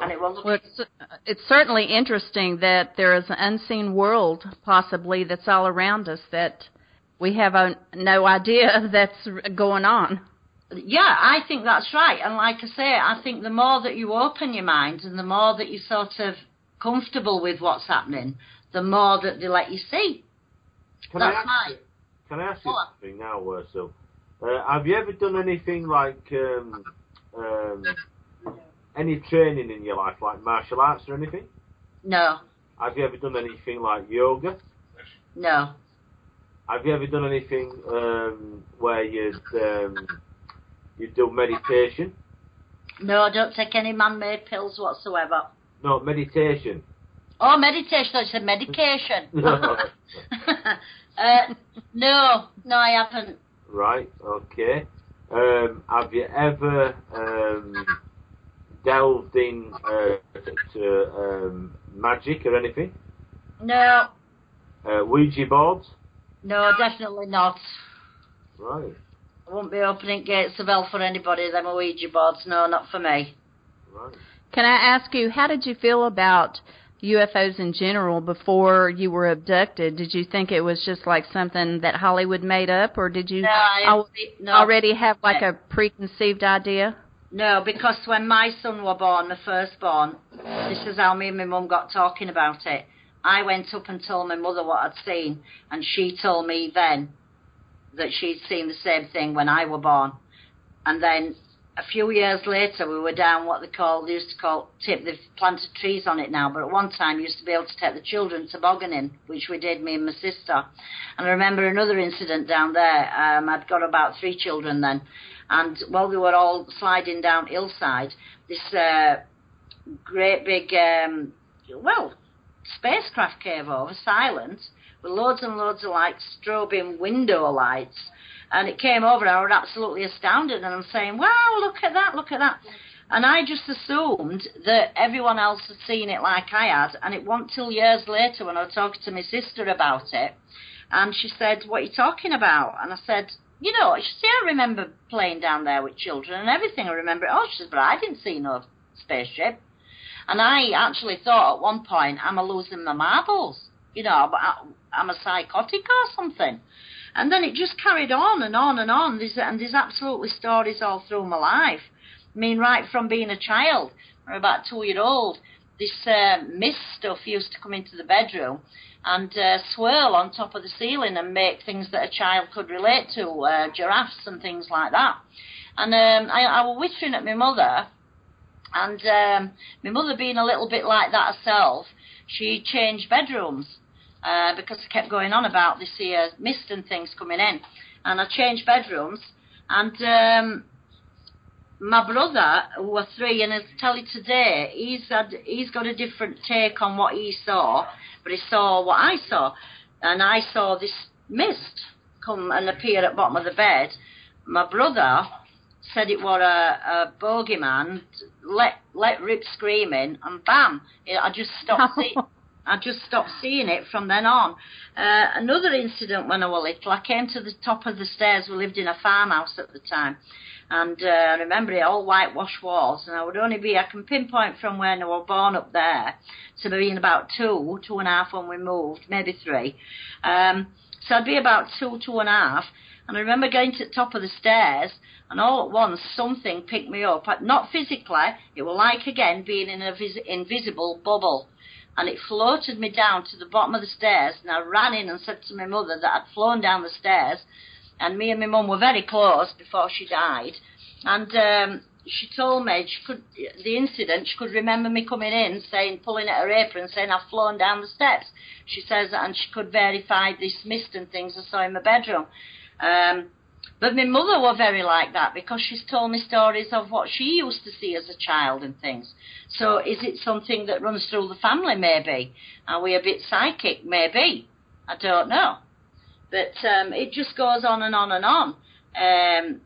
And it was Well, it's, it's certainly interesting that there is an unseen world, possibly, that's all around us that we have a, no idea that's going on. Yeah, I think that's right. And like I say, I think the more that you open your mind and the more that you're sort of comfortable with what's happening, the more that they let you see. Can I That's ask, mine. Can I ask you Go on. something now, so, uh, have you ever done anything like um, um, any training in your life, like martial arts or anything? No, Have you ever done anything like yoga? no, Have you ever done anything um, where you'd um, you do meditation? no, I don't take any man-made pills whatsoever. No, meditation. Oh, meditation. I said medication. No. uh, no, no, I haven't. Right. Okay. Um, have you ever um, delved in uh, to um, magic or anything? No, Uh, Ouija boards? No, definitely not. Right. I won't be opening gates of hell for anybody. Them Ouija boards. No, not for me. Right. Can I ask you, how did you feel about UFOs in general before you were abducted? Did you think it was just like something that Hollywood made up, or did you No, I, al- no, already have like a preconceived idea? No, because when my son was born, the firstborn, this is how me and my mum got talking about it. I went up and told my mother what I'd seen, and she told me then that she'd seen the same thing when I were born. And then a few years later, we were down what they call, they used to call tip. They've planted trees on it now, but at one time, used to be able to take the children tobogganing, which we did, me and my sister. And I remember another incident down there. Um, I'd got about three children then, and while we were all sliding down hillside, this uh, great big, um, well, spacecraft came over, silent, with loads and loads of lights, strobing window lights. And it came over, and I was absolutely astounded. And I'm saying, wow, look at that, look at that. And I just assumed that everyone else had seen it like I had, and it wasn't till years later when I was talking to my sister about it, and she said, "What are you talking about?" And I said, "You know," she said, "I remember playing down there with children and everything. I remember." Oh, she said, "But I didn't see no spaceship." And I actually thought at one point, I'm I losing my marbles?" You know, I'm a psychotic or something. And then it just carried on and on and on. There's, and there's absolutely stories all through my life. I mean, right from being a child, or about two year old, this uh, mist stuff used to come into the bedroom and uh, swirl on top of the ceiling and make things that a child could relate to, uh, giraffes and things like that. And um, I, I was whispering at my mother, and um, my mother being a little bit like that herself, she changed bedrooms uh, because I kept going on about this year mist and things coming in. And I changed bedrooms, and um, my brother, who was three, and I tell you today, he's had, he's got a different take on what he saw, but he saw what I saw, and I saw this mist come and appear at the bottom of the bed. My brother said it was a, a bogeyman, let let rip screaming, and bam! I just stopped. see, I just stopped seeing it from then on. Uh, another incident when I was little, I came to the top of the stairs. We lived in a farmhouse at the time. And uh, I remember it all whitewashed walls, and I would only be, I can pinpoint from when I was born up there to being about two, two and a half when we moved, maybe three. Um, so I'd be about two, two and a half. And I remember going to the top of the stairs, and all at once something picked me up. Not physically, it was like again being in an vis- invisible bubble and it floated me down to the bottom of the stairs. And I ran in and said to my mother that I'd flown down the stairs, and me and my mum were very close before she died. And um, she told me she could the incident. She could remember me coming in, saying, pulling at her apron, saying I've flown down the steps. She says, and she could verify this mist and things I saw in my bedroom. Um, but my mother was very like that because she's told me stories of what she used to see as a child and things. So is it something that runs through the family? Maybe. Are we a bit psychic? Maybe. I don't know. But um, it just goes on and on and on. Um,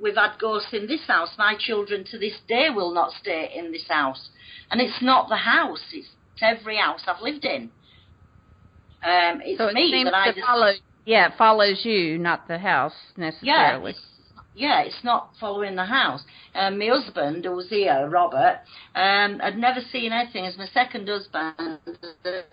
we've had ghosts in this house. My children to this day will not stay in this house. And it's not the house, it's every house I've lived in. Um, it's so it me that I follow yeah, it follows you, not the house necessarily. Yeah, it's, yeah, it's not following the house. Um, my husband, who was here, Robert, um, had never seen anything. As my second husband, and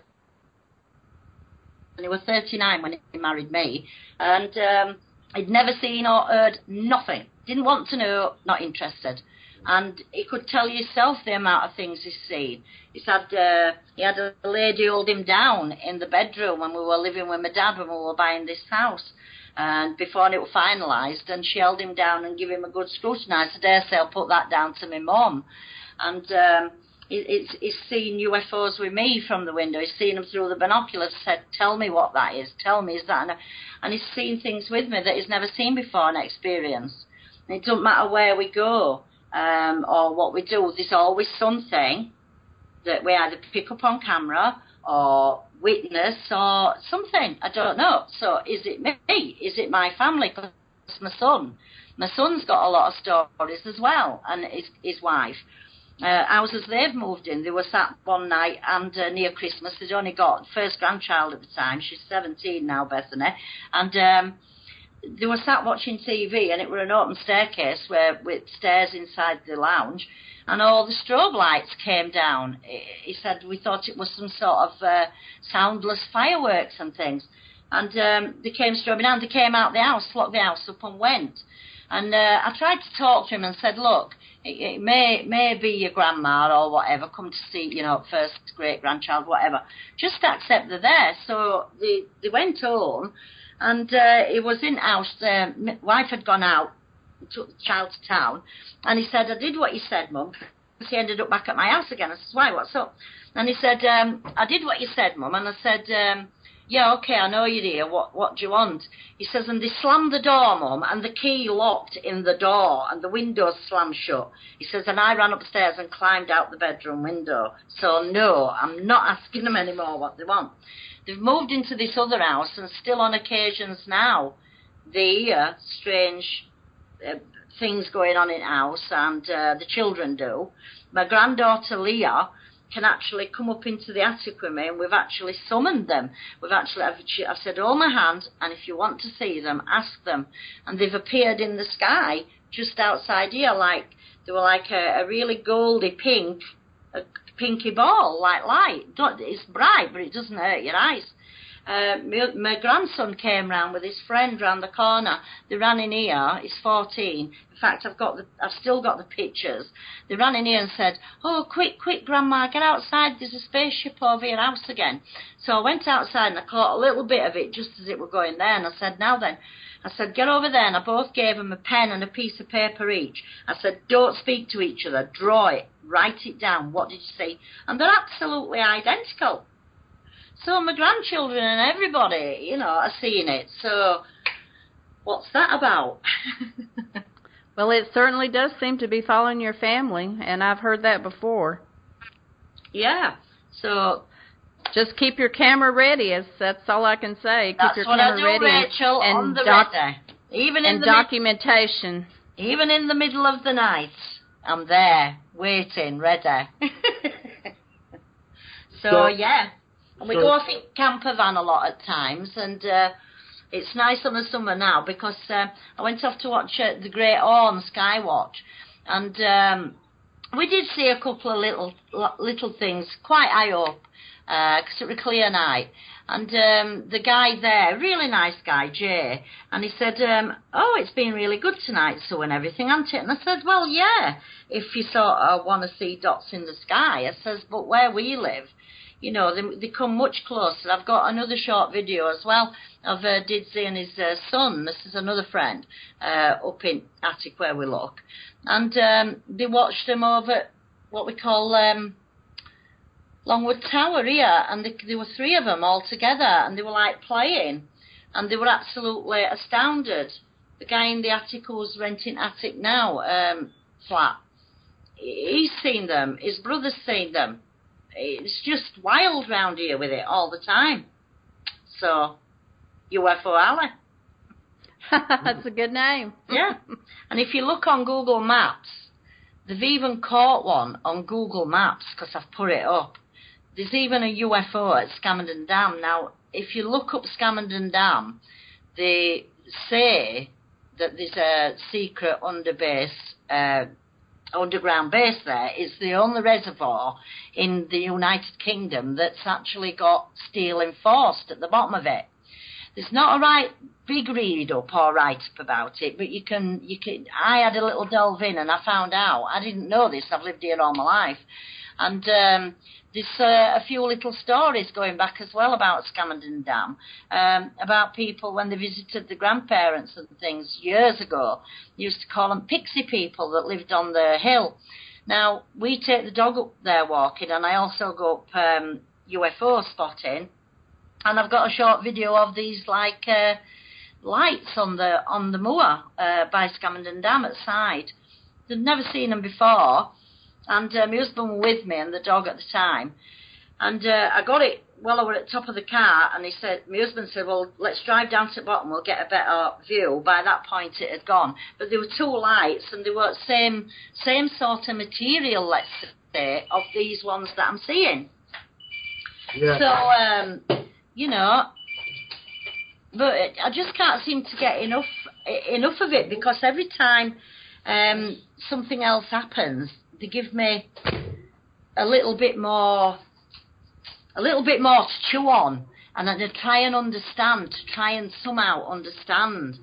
he was 39 when he married me, and um, he'd never seen or heard nothing. Didn't want to know, not interested and he could tell yourself the amount of things he's seen. He's had uh, he had a lady hold him down in the bedroom when we were living with my dad when we were buying this house, and before it was finalised, and she held him down and gave him a good scrutinise. I dare say I'll put that down to my mum, and. Um, it's, he's seen UFOs with me from the window. He's seen them through the binoculars. Said, "Tell me what that is. Tell me is that?" And he's seen things with me that he's never seen before and experienced. And it doesn't matter where we go um, or what we do, there's always something that we either pick up on camera or witness or something. I don't know. So is it me? Is it my family? Because my son. My son's got a lot of stories as well, and his, his wife. Uh, houses they've moved in, they were sat one night and uh, near Christmas, they'd only got first grandchild at the time. She's 17 now, Bethany. And um, they were sat watching TV, and it were an open staircase where with stairs inside the lounge, and all the strobe lights came down. He said we thought it was some sort of uh, soundless fireworks and things, and um, they came strobing out. They came out the house, locked the house up, and went. And uh, I tried to talk to him and said, look, it, it may may be your grandma or whatever come to see, you know, first great grandchild, whatever. Just accept they're there. So they they went home and uh, he was in house. Uh, my wife had gone out, took the child to town, and he said, "I did what you said, mum." He ended up back at my house again. I said, "Why? What's up?" And he said, um, "I did what you said, mum." And I said, um, "Yeah, okay, I know you're here. What What do you want?" He says, "And they slammed the door, mum, and the key locked in the door, and the windows slammed shut." He says, "And I ran upstairs and climbed out the bedroom window. So no, I'm not asking them anymore what they want." They've moved into this other house and still on occasions now they hear strange uh, things going on in house, and uh, the children do. My granddaughter Leah can actually come up into the attic with me, and we've actually summoned them. We've actually, I've, I've said, hold my hand, and if you want to see them, ask them. And they've appeared in the sky just outside here, like they were like a, a really goldy pink, a pinky ball, like light. It's bright, but it doesn't hurt your eyes. Uh, my, my, grandson came round with his friend round the corner. They ran in here. He's 14. In fact, I've got the, I've still got the pictures. They ran in here and said, "Oh, quick, quick, Grandma, get outside. There's a spaceship over your house again." So I went outside and I caught a little bit of it just as it were going there. And I said, "Now then." I said, get over there, and I both gave them a pen and a piece of paper each. I said, don't speak to each other, draw it, write it down. What did you see? And they're absolutely identical. So my grandchildren and everybody, you know, are seeing it. So what's that about? well, it certainly does seem to be following your family, and I've heard that before. Yeah. So just keep your camera ready. As that's all I can say. Keep that's your what camera I do, ready Rachel, and on the doc- ready. Even and in the documentation. Mid- even in the middle of the night, I'm there, waiting, ready. so, So- yeah, and we so- go off in camper van a lot at times, and uh, it's nice on the summer now because uh, I went off to watch uh, the Great Orme Skywatch, and um, we did see a couple of little little things quite high up because it was a clear night. And um, the guy there, really nice guy, Jay, and he said, um, "Oh, it's been really good tonight, so and everything, hasn't it?" And I said, "Well, yeah, if you sort of want to see dots in the sky." I says, "But where we live, you know, they, they come much closer. I've got another short video as well of uh, Didsy and his uh, son. This is another friend uh, up in Attic where we look, and um, they watched them over what we call." Um, Longwood Tower here, and they, there were three of them all together, and they were like playing, and they were absolutely astounded. The guy in the attic who's renting attic now um, flat, he's seen them. His brother's seen them. It's just wild round here with it all the time. So, UFO Alley. That's a good name. Yeah. and if you look on Google Maps, they've even caught one on Google Maps because I've put it up. There's even a UFO at Scammonden Dam. Now, if you look up Scammonden Dam, they say that there's a secret underbase, uh, underground base there. It's the only reservoir in the United Kingdom that's actually got steel enforced at the bottom of it. There's not a right big read up or write up about it, but you can you can. I had a little delve in and I found out. I didn't know this. I've lived here all my life, and um, there's uh, a few little stories going back as well about Scammonden Dam, um, about people when they visited the grandparents and things years ago. Used to call them pixie people that lived on the hill. Now we take the dog up there walking, and I also go up um, UFO spotting and I've got a short video of these like uh, lights on the on the moor uh, by Scammonden Dam at side. They've never seen them before, and uh, my husband was with me and the dog at the time, and uh, I got it while well over at the top of the car, and he said, my husband said, well, let's drive down to the bottom, we'll get a better view. By that point, it had gone, but there were two lights, and they were same same sort of material, let's say, of these ones that I'm seeing. Yeah. So, um, you know, but I just can't seem to get enough enough of it because every time um, something else happens, they give me a little bit more, a little bit more to chew on, and I try and understand, to try and somehow understand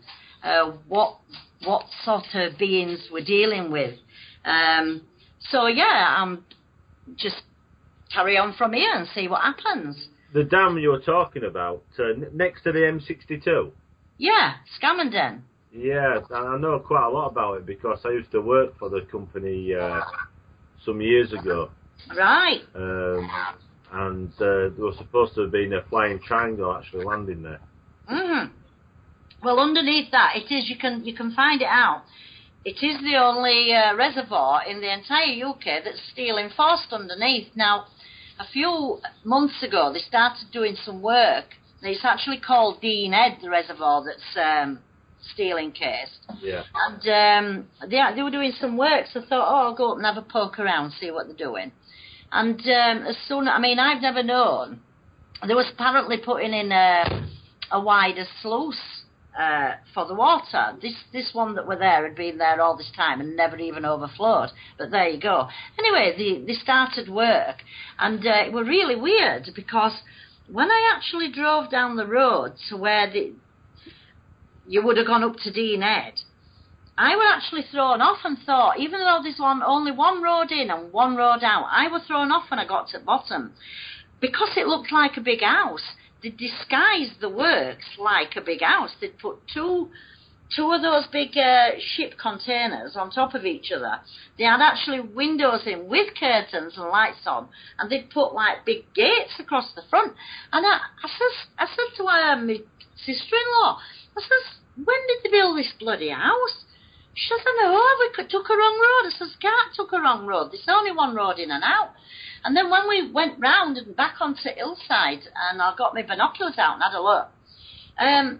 uh, what what sort of beings we're dealing with. Um, so yeah, I'm just carry on from here and see what happens. The dam you were talking about, uh, next to the M62. Yeah, Scammonden. Yeah, I I know quite a lot about it because I used to work for the company uh, some years ago, Right. um, and uh, there was supposed to have been a flying triangle actually landing there. hmm Well, underneath that, it is. You can you can find it out. It is the only uh, reservoir in the entire UK that's steel enforced underneath. Now, a few months ago, they started doing some work. It's actually called Dean Head, the reservoir that's um, steel case. Yeah. And um, they they were doing some work, so I thought, oh, I'll go up and have a poke around, see what they're doing. And um, as soon, I mean, I've never known. They was apparently putting in a, a wider sluice uh, for the water. This this one that were there had been there all this time and never even overflowed. But there you go. Anyway, they they started work, and uh, it were really weird because when I actually drove down the road to where the you would have gone up to Dean Head. I were actually thrown off and thought, even though there's one only one road in and one road out, I was thrown off when I got to the bottom. Because it looked like a big house, they disguised the works like a big house. They'd put two two of those big uh, ship containers on top of each other. They had actually windows in with curtains and lights on, and they'd put like big gates across the front. And I, I said, I said to uh, my sister-in-law, I says, when did they build this bloody house? She says, I know, we took a wrong road. I says, can't took a wrong road. There's only one road in and out. And then when we went round and back onto Hillside, and I got my binoculars out and had a look, um,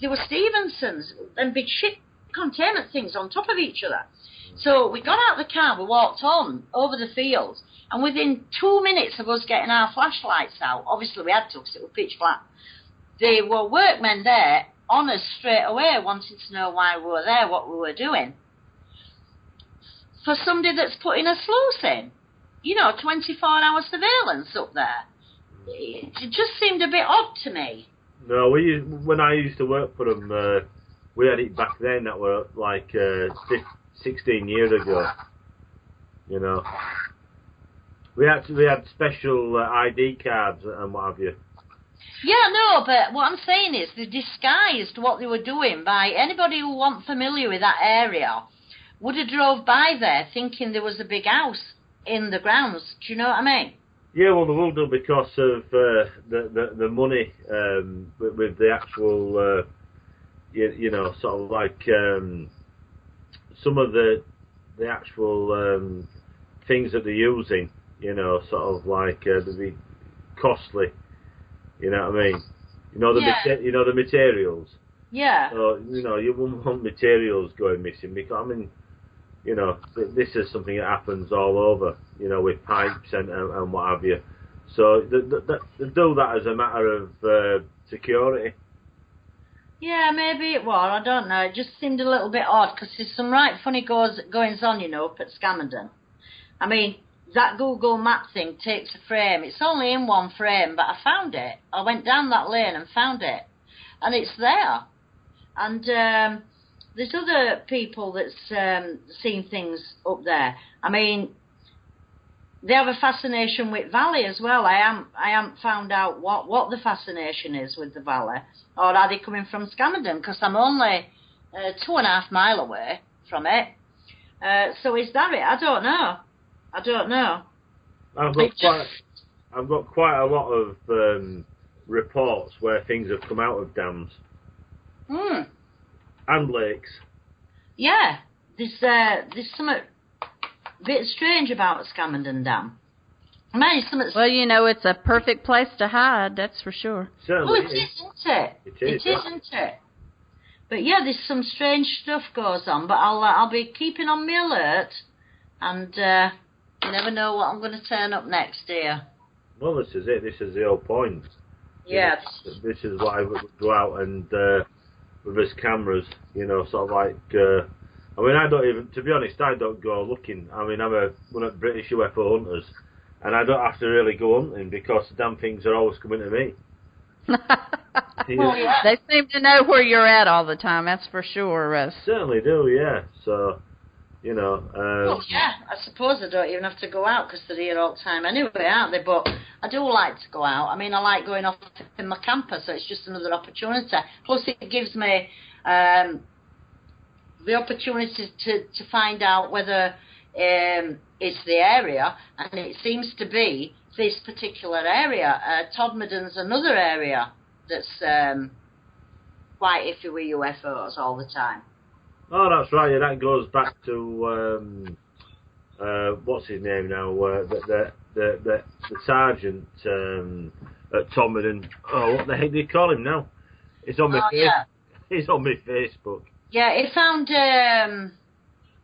there were Stevensons and big ship containment things on top of each other. So we got out of the car, we walked on over the fields, and within two minutes of us getting our flashlights out, obviously we had to because it was pitch black, there were workmen there on us straight away, wanting to know why we were there, what we were doing. For somebody that's putting a sluice in, you know, 24 hour surveillance up there. It just seemed a bit odd to me. No, we when I used to work for them, uh, we had it back then that were like uh, fif- 16 years ago. You know, we had we had special uh, ID cards and what have you. Yeah, no, but what I'm saying is they disguised what they were doing by anybody who wasn't familiar with that area would have drove by there thinking there was a big house in the grounds. Do you know what I mean? Yeah, well, they will do because of uh, the, the the money um, with, with the actual, uh, you, you know, sort of like um, some of the the actual um, things that they're using. You know, sort of like uh, they be costly. You know what I mean? You know the Yeah. you know the materials. Yeah. So you know you wouldn't want materials going missing because I mean, you know, this is something that happens all over. You know, with pipes and and, and what have you. So they do that as a matter of uh, security. Yeah, maybe it was. I don't know. It just seemed a little bit odd because there's some right funny goes goings on, you know, up at Scammerden. I mean, that Google Map thing takes a frame. It's only in one frame, but I found it. I went down that lane and found it, and it's there. And um, there's other people that's um, seen things up there. I mean, they have a fascination with Valley as well. I am I haven't found out what what the fascination is with the Valley, or are they coming from Scammerden? Because I'm only uh, two and a half mile away from it. Uh, so is that it? I don't know. I don't know. I've got quite I've got quite a lot of um, reports where things have come out of dams Hmm. and lakes. Yeah. There's uh, there's something a bit strange about Scammerden Dam. I mean, it's something. Well, you know, it's a perfect place to hide, that's for sure. Well, Certainly, it is, isn't it? It is, it is isn't it? But yeah, there's some strange stuff goes on. But I'll uh, I'll be keeping on my alert, and uh, you never know what I'm going to turn up next, dear. well, this is it. This is the whole point. Yeah. This is why we go out and uh, with his cameras, you know, sort of like. Uh, I mean, I don't even, to be honest, I don't go looking. I mean, I'm a one of British UFO hunters, and I don't have to really go hunting because the damn things are always coming to me. Well, yeah. They seem to know where you're at all the time, that's for sure, Russ. Certainly do, yeah. So, you know, Well, uh, yeah, I suppose I don't even have to go out because they're here all the time anyway, aren't they? But I do like to go out. I mean, I like going off in my camper, so it's just another opportunity. Plus, it gives me um, the opportunity to, to find out whether um, it's the area, and it seems to be this particular area. Uh, Todmorden's another area that's um, quite iffy with UFOs all the time. Oh, that's right. Yeah, that goes back to um, uh, what's his name now? Uh, the, the the the the sergeant um, at and oh, what the heck do you call him now? It's on my Oh, face. yeah. He's on my Facebook. Yeah, he found um,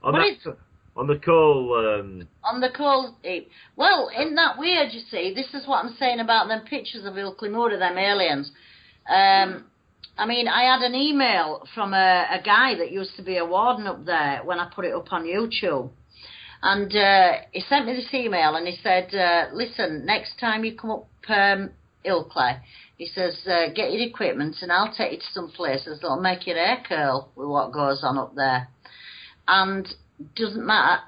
On that, on the call. Um, on the coal heap. Well, isn't that weird? You see, this is what I'm saying about them pictures of Ilkley Moor, them aliens. Um, I mean, I had an email from a, a guy that used to be a warden up there when I put it up on YouTube. And uh, he sent me this email and he said, uh, listen, next time you come up um, Ilkley, he says, uh, get your equipment and I'll take you to some places that'll make your hair curl with what goes on up there. And doesn't matter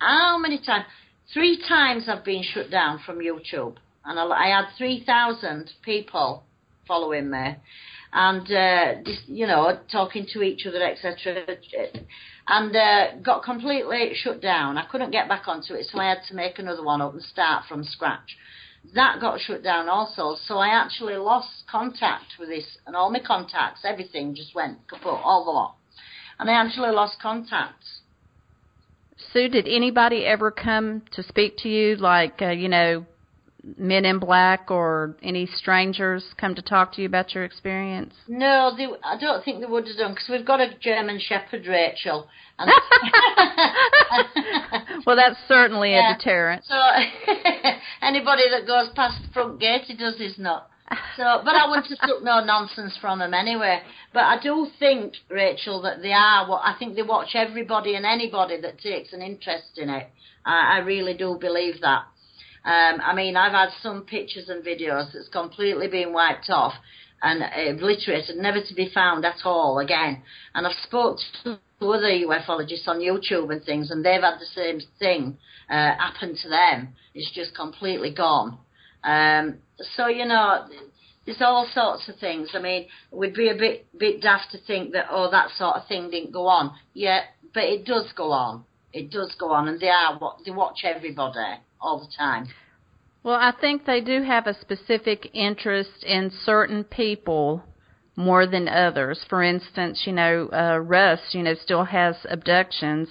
how many times. Three times I've been shut down from YouTube. And I, I had 3,000 people following me and uh, this, you know talking to each other etc and uh, got completely shut down. I couldn't get back onto it so i had to make another one up and start from scratch. That got shut down also so i actually lost contact with this and all my contacts everything just went kaput all the lot. And i actually lost contact. Sue, did anybody ever come to speak to you, like uh, you know, men in black or any strangers come to talk to you about your experience? no they, i don't think they would have done because we've got a german shepherd rachel and well, that's certainly Yeah. a deterrent. So anybody that goes past the front gate, he does his nut. So, but I wouldn't have took no nonsense from them anyway. But I do think, Rachel, that they are. What I think they watch everybody and anybody that takes an interest in it. I, I really do believe that. Um, I mean, I've had some pictures and videos that's completely been wiped off and obliterated, never to be found at all again. And I've spoke to other ufologists on YouTube and things, and they've had the same thing uh, happen to them. It's just completely gone. Um, so you know, there's all sorts of things. I mean, we'd be a bit bit daft to think that oh, that sort of thing didn't go on. Yeah, but it does go on. It does go on, and they are they watch everybody all the time. Well, I think they do have a specific interest in certain people more than others. For instance, you know, uh, Russ, you know, still has abductions.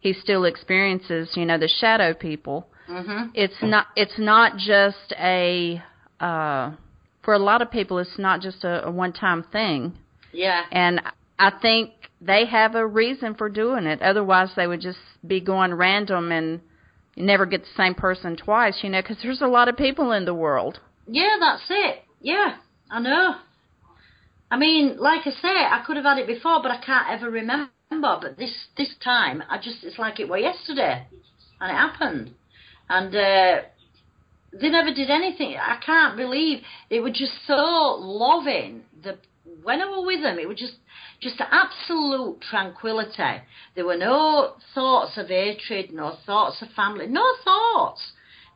He still experiences, you know, the shadow people. Mhm. It's not. It's not just a. Uh, for a lot of people, it's not just a, a one-time thing. Yeah. And I think they have a reason for doing it. Otherwise, they would just be going random and you never get the same person twice, you know, because there's a lot of people in the world. Yeah, that's it. Yeah, I know. I mean, like I say, I could have had it before, but I can't ever remember. But this this time, I just it's like it were yesterday, and it happened, and uh, they never did anything. I can't believe they were just so loving. The when I were with them, it was just just absolute tranquility. There were no thoughts of hatred, no thoughts of family, no thoughts.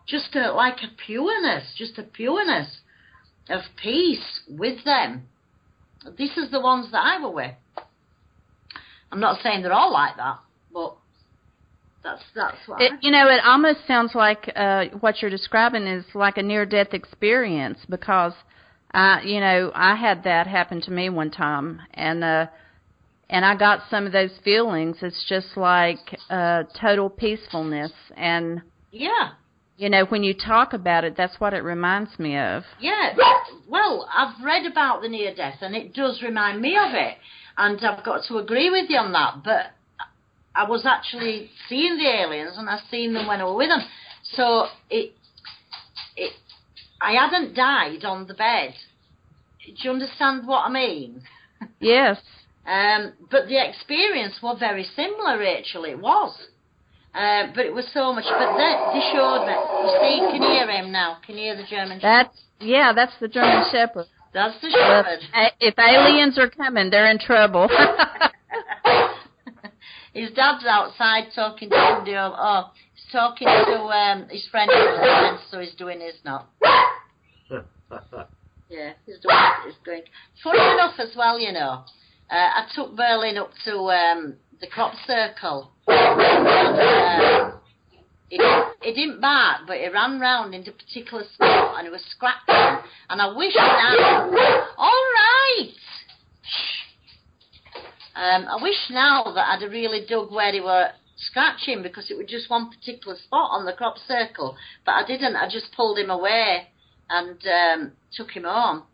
Just a, like a pureness, just a pureness of peace with them. This is the ones that I were with. I'm not saying they're all like that, but that's that's what. It, you know, it almost sounds like uh, what you're describing is like a near-death experience because, I, you know, I had that happen to me one time, and uh, and I got some of those feelings. It's just like uh, total peacefulness, and yeah, you know, when you talk about it, that's what it reminds me of. yeah. Well, I've read about the near death, and it does remind me of it, and I've got to agree with you on that. But I was actually seeing the aliens, and I seen them when I was with them. So it, it, I hadn't died on the bed. Do you understand what I mean? Yes. Um, but the experience was very similar, Rachel. It was. Uh, but it was so much. But they, they showed me. You see, can you hear him now? Can you hear the German? That's yeah, that's the German Shepherd. That's the shepherd. a- if aliens are coming, they're in trouble. his dad's outside talking to. Over, oh, talking to um, his friend, so he's doing his not. Yeah, he's doing. He's going. Funny enough, as well, you know. Uh, I took Berlin up to um, the crop circle. And, uh, he, he didn't bark, but he ran round into a particular spot and he was scratching. And I wish now. All right. Um, I wish now that I'd really dug where he were scratching because it was just one particular spot on the crop circle. But I didn't. I just pulled him away and um, took him home.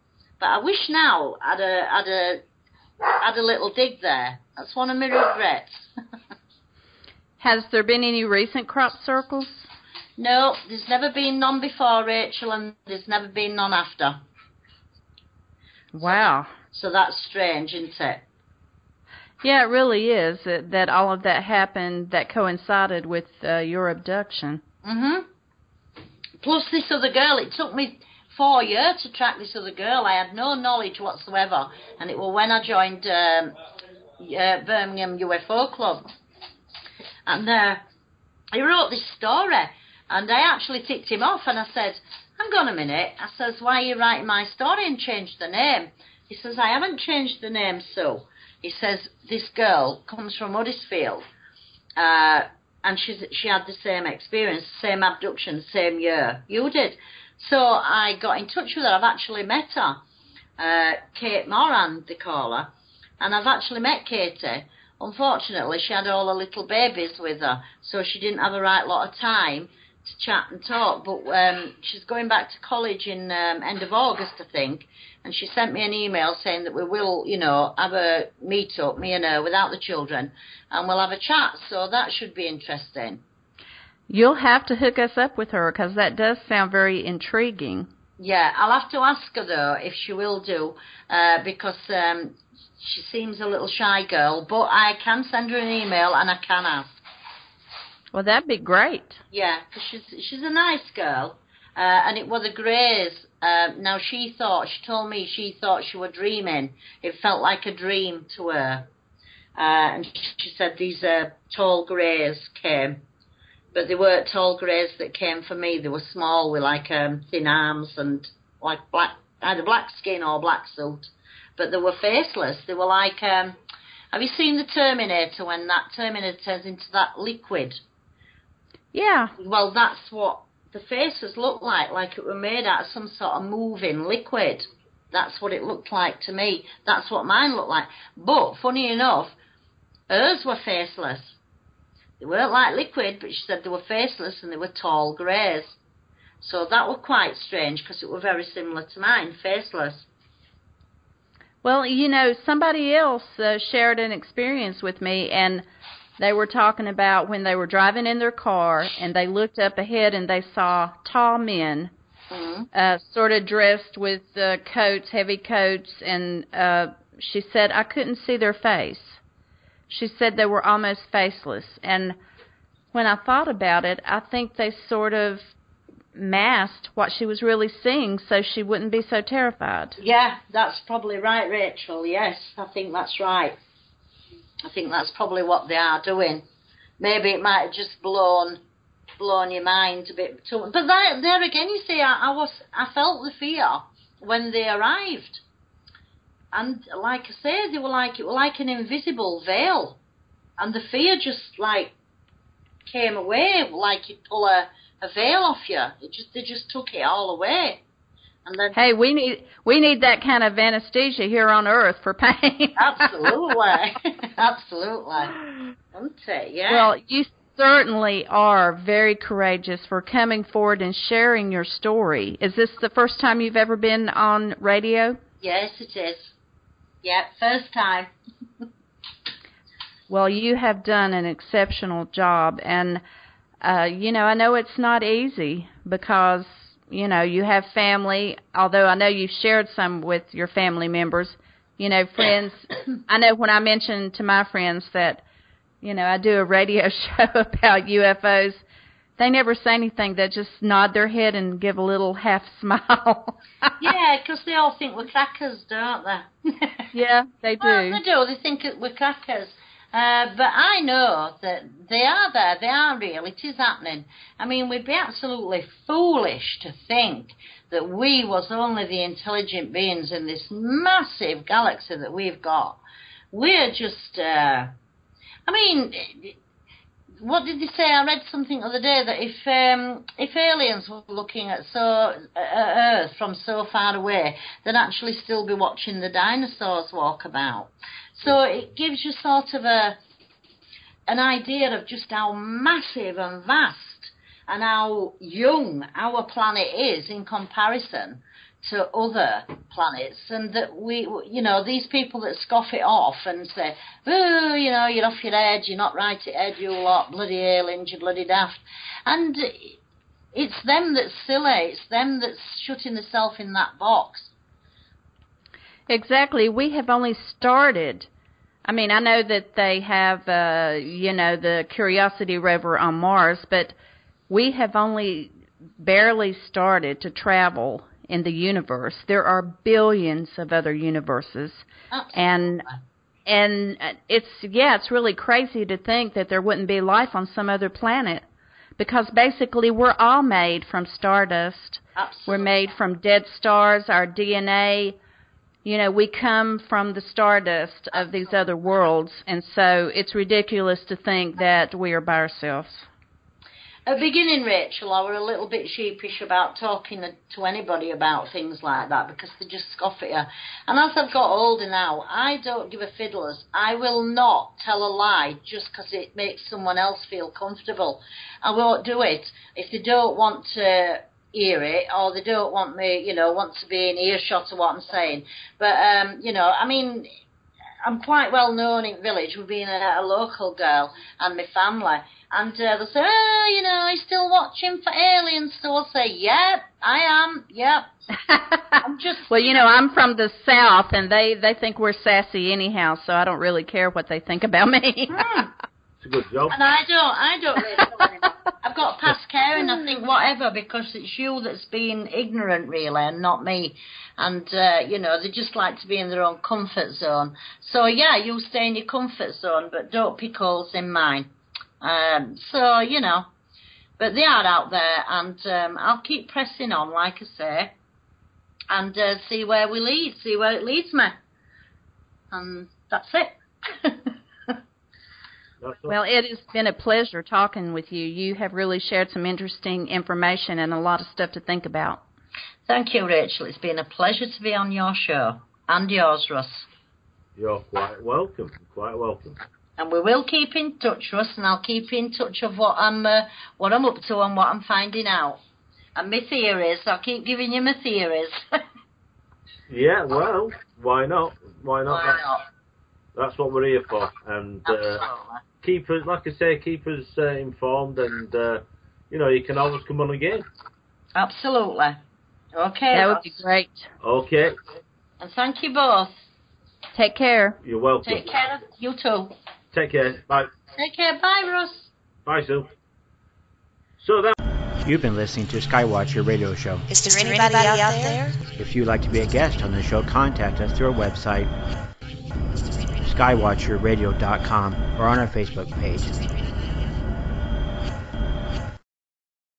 But I wish now I'd a, I'd a had a little dig there. That's one of my regrets. Has there been any recent crop circles? no, there's never been none before, Rachel, and there's never been none after. Wow. So that's strange, isn't it? Yeah, it really is that, that all of that happened that coincided with uh, your abduction. Mhm. Plus this other girl, it took me four years to track this other girl. I had no knowledge whatsoever, and it was when I joined um, uh, Birmingham UFO Club, and uh, he wrote this story, and I actually ticked him off, and I said, "Hang on a minute," I says, "Why are you writing my story and changed the name?" He says, "I haven't changed the name, so." He says, "This girl comes from Huddersfield." Uh, and she's she had the same experience, same abduction, same year you did. So I got in touch with her. I've actually met her, uh, Kate Moran, they call her, and I've actually met Katie. Unfortunately, she had all her little babies with her, so she didn't have a right lot of time to chat and talk. But um, she's going back to college in um, end of August, I think, and she sent me an email saying that we will, you know, have a meet up, me and her, without the children, and we'll have a chat. So that should be interesting. You'll have to hook us up with her because that does sound very intriguing. Yeah, I'll have to ask her though if she will do, uh, because um, she seems a little shy girl. But I can send her an email and I can ask. Well, that'd be great. Yeah, 'cause she's she's a nice girl, uh, and it was the Greys. Uh, now she thought she told me she thought she was dreaming. It felt like a dream to her, uh, and she said these uh, tall Greys came, but they weren't tall Greys that came for me. They were small with like um, thin arms and like black either black skin or black suit, but they were faceless. They were like. Um, have you seen the Terminator when that Terminator turns into that liquid? Yeah. Well, that's what the faces looked like, like it were made out of some sort of moving liquid. That's what it looked like to me. That's what mine looked like. But, funny enough, hers were faceless. They weren't like liquid, but she said they were faceless and they were tall greys. So that was quite strange because it were very similar to mine, faceless. Well, you know, somebody else uh, shared an experience with me, and they were talking about when they were driving in their car and they looked up ahead and they saw tall men, Mhm. uh, sort of dressed with uh, coats, heavy coats, and uh, she said I couldn't see their face. She said they were almost faceless, and when I thought about it, I think they sort of masked what she was really seeing so she wouldn't be so terrified. Yeah, that's probably right, Rachel. Yes, I think that's right. I think that's probably what they are doing. Maybe it might have just blown blown your mind a bit too. But there, there again, you see, I, I was I felt the fear when they arrived, and like I say, they were like it was like an invisible veil, and the fear just like came away, like you pull a, a veil off you. It just they just took it all away, Hey, we need we need that kind of anesthesia here on Earth for pain. Absolutely. Absolutely. It? Yeah. Well, you certainly are very courageous for coming forward and sharing your story. Is this the first time you've ever been on radio? yes, it is. Yeah, first time. Well, you have done an exceptional job, and uh, you know I know it's not easy because you know you have family. Although I know you've shared some with your family members, you know friends. I know when I mentioned to my friends that you know I do a radio show about UFOs, they never say anything. They just nod their head and give a little half smile. yeah, because they all think we're crackers, don't they? yeah, they do. Well, they do. They think we're crackers. Uh, but I know that they are there. They are real. It is happening. I mean, we'd be absolutely foolish to think that we was only the intelligent beings in this massive galaxy that we've got. We're just. Uh, I mean, what did they say? I read something the other day that if um, if aliens were looking at so uh, Earth from so far away, they'd actually still be watching the dinosaurs walk about. So it gives you sort of a an idea of just how massive and vast and how young our planet is in comparison to other planets, and that we, you know, these people that scoff it off and say, oh, you know, you're off your head, you're not right at head, you lot, bloody aliens, you're bloody daft. And it's them that's silly, it's them that's shutting themselves in that box. Exactly. We have only started. I mean, I know that they have, uh, you know, the Curiosity rover on Mars, but we have only barely started to travel in the universe. There are billions of other universes, Absolutely. and and it's yeah, it's really crazy to think that there wouldn't be life on some other planet, because basically we're all made from stardust. Absolutely. We're made from dead stars. Our DNA, you know, we come from the stardust of these other worlds, and so it's ridiculous to think that we are by ourselves. At the beginning, Rachel, I were a little bit sheepish about talking to anybody about things like that because they just scoff at you. And as I've got older now, I don't give a fiddler's. I will not tell a lie just because it makes someone else feel comfortable. I won't do it if they don't want to hear it or they don't want me, you know, want to be in earshot of what I'm saying. But, um, you know, I mean, I'm quite well known in village with being a, a local girl and my family. And uh, they'll say, oh, you know, are you still watching for aliens? So I'll say, yep, I am, yep. I'm just. well, you know, I'm from the south, and they they think we're sassy anyhow, so I don't really care what they think about me. Hmm. It's a good job. And I don't, I don't really know anymore. I've got past caring, I think, whatever, because it's you that's being ignorant, really, and not me. And, uh, you know, they just like to be in their own comfort zone. So, yeah, you stay in your comfort zone, but don't pick holes in mine. Um, so, you know, but they are out there, and um, I'll keep pressing on, like I say, and uh, see where we lead, see where it leads me. And that's it. That's. Well, it has been a pleasure talking with you. You have really shared some interesting information and a lot of stuff to think about. Thank you, Rachel. It's been a pleasure to be on your show. And yours, Russ. You're quite welcome. Quite welcome. And we will keep in touch, Russ, and I'll keep in touch of what I'm uh, what I'm up to and what I'm finding out. And my theories. I'll keep giving you my theories. Yeah, well, why not? Why not? Why not? That's what we're here for. And uh, keep us, like I say, keep us uh, informed. And uh, you know, you can always come on again. Absolutely. Okay. That would be great. Okay, And thank you both. Take care. you're welcome. Take care. You too. Take care. Bye. Take care. Bye, Russ. Bye, Sue. So that. You've been listening to Skywatcher Radio Show. Is there, anybody, out, there? If you'd like to be a guest on the show, contact us through our website, skywatcherradio.com, or on our Facebook page.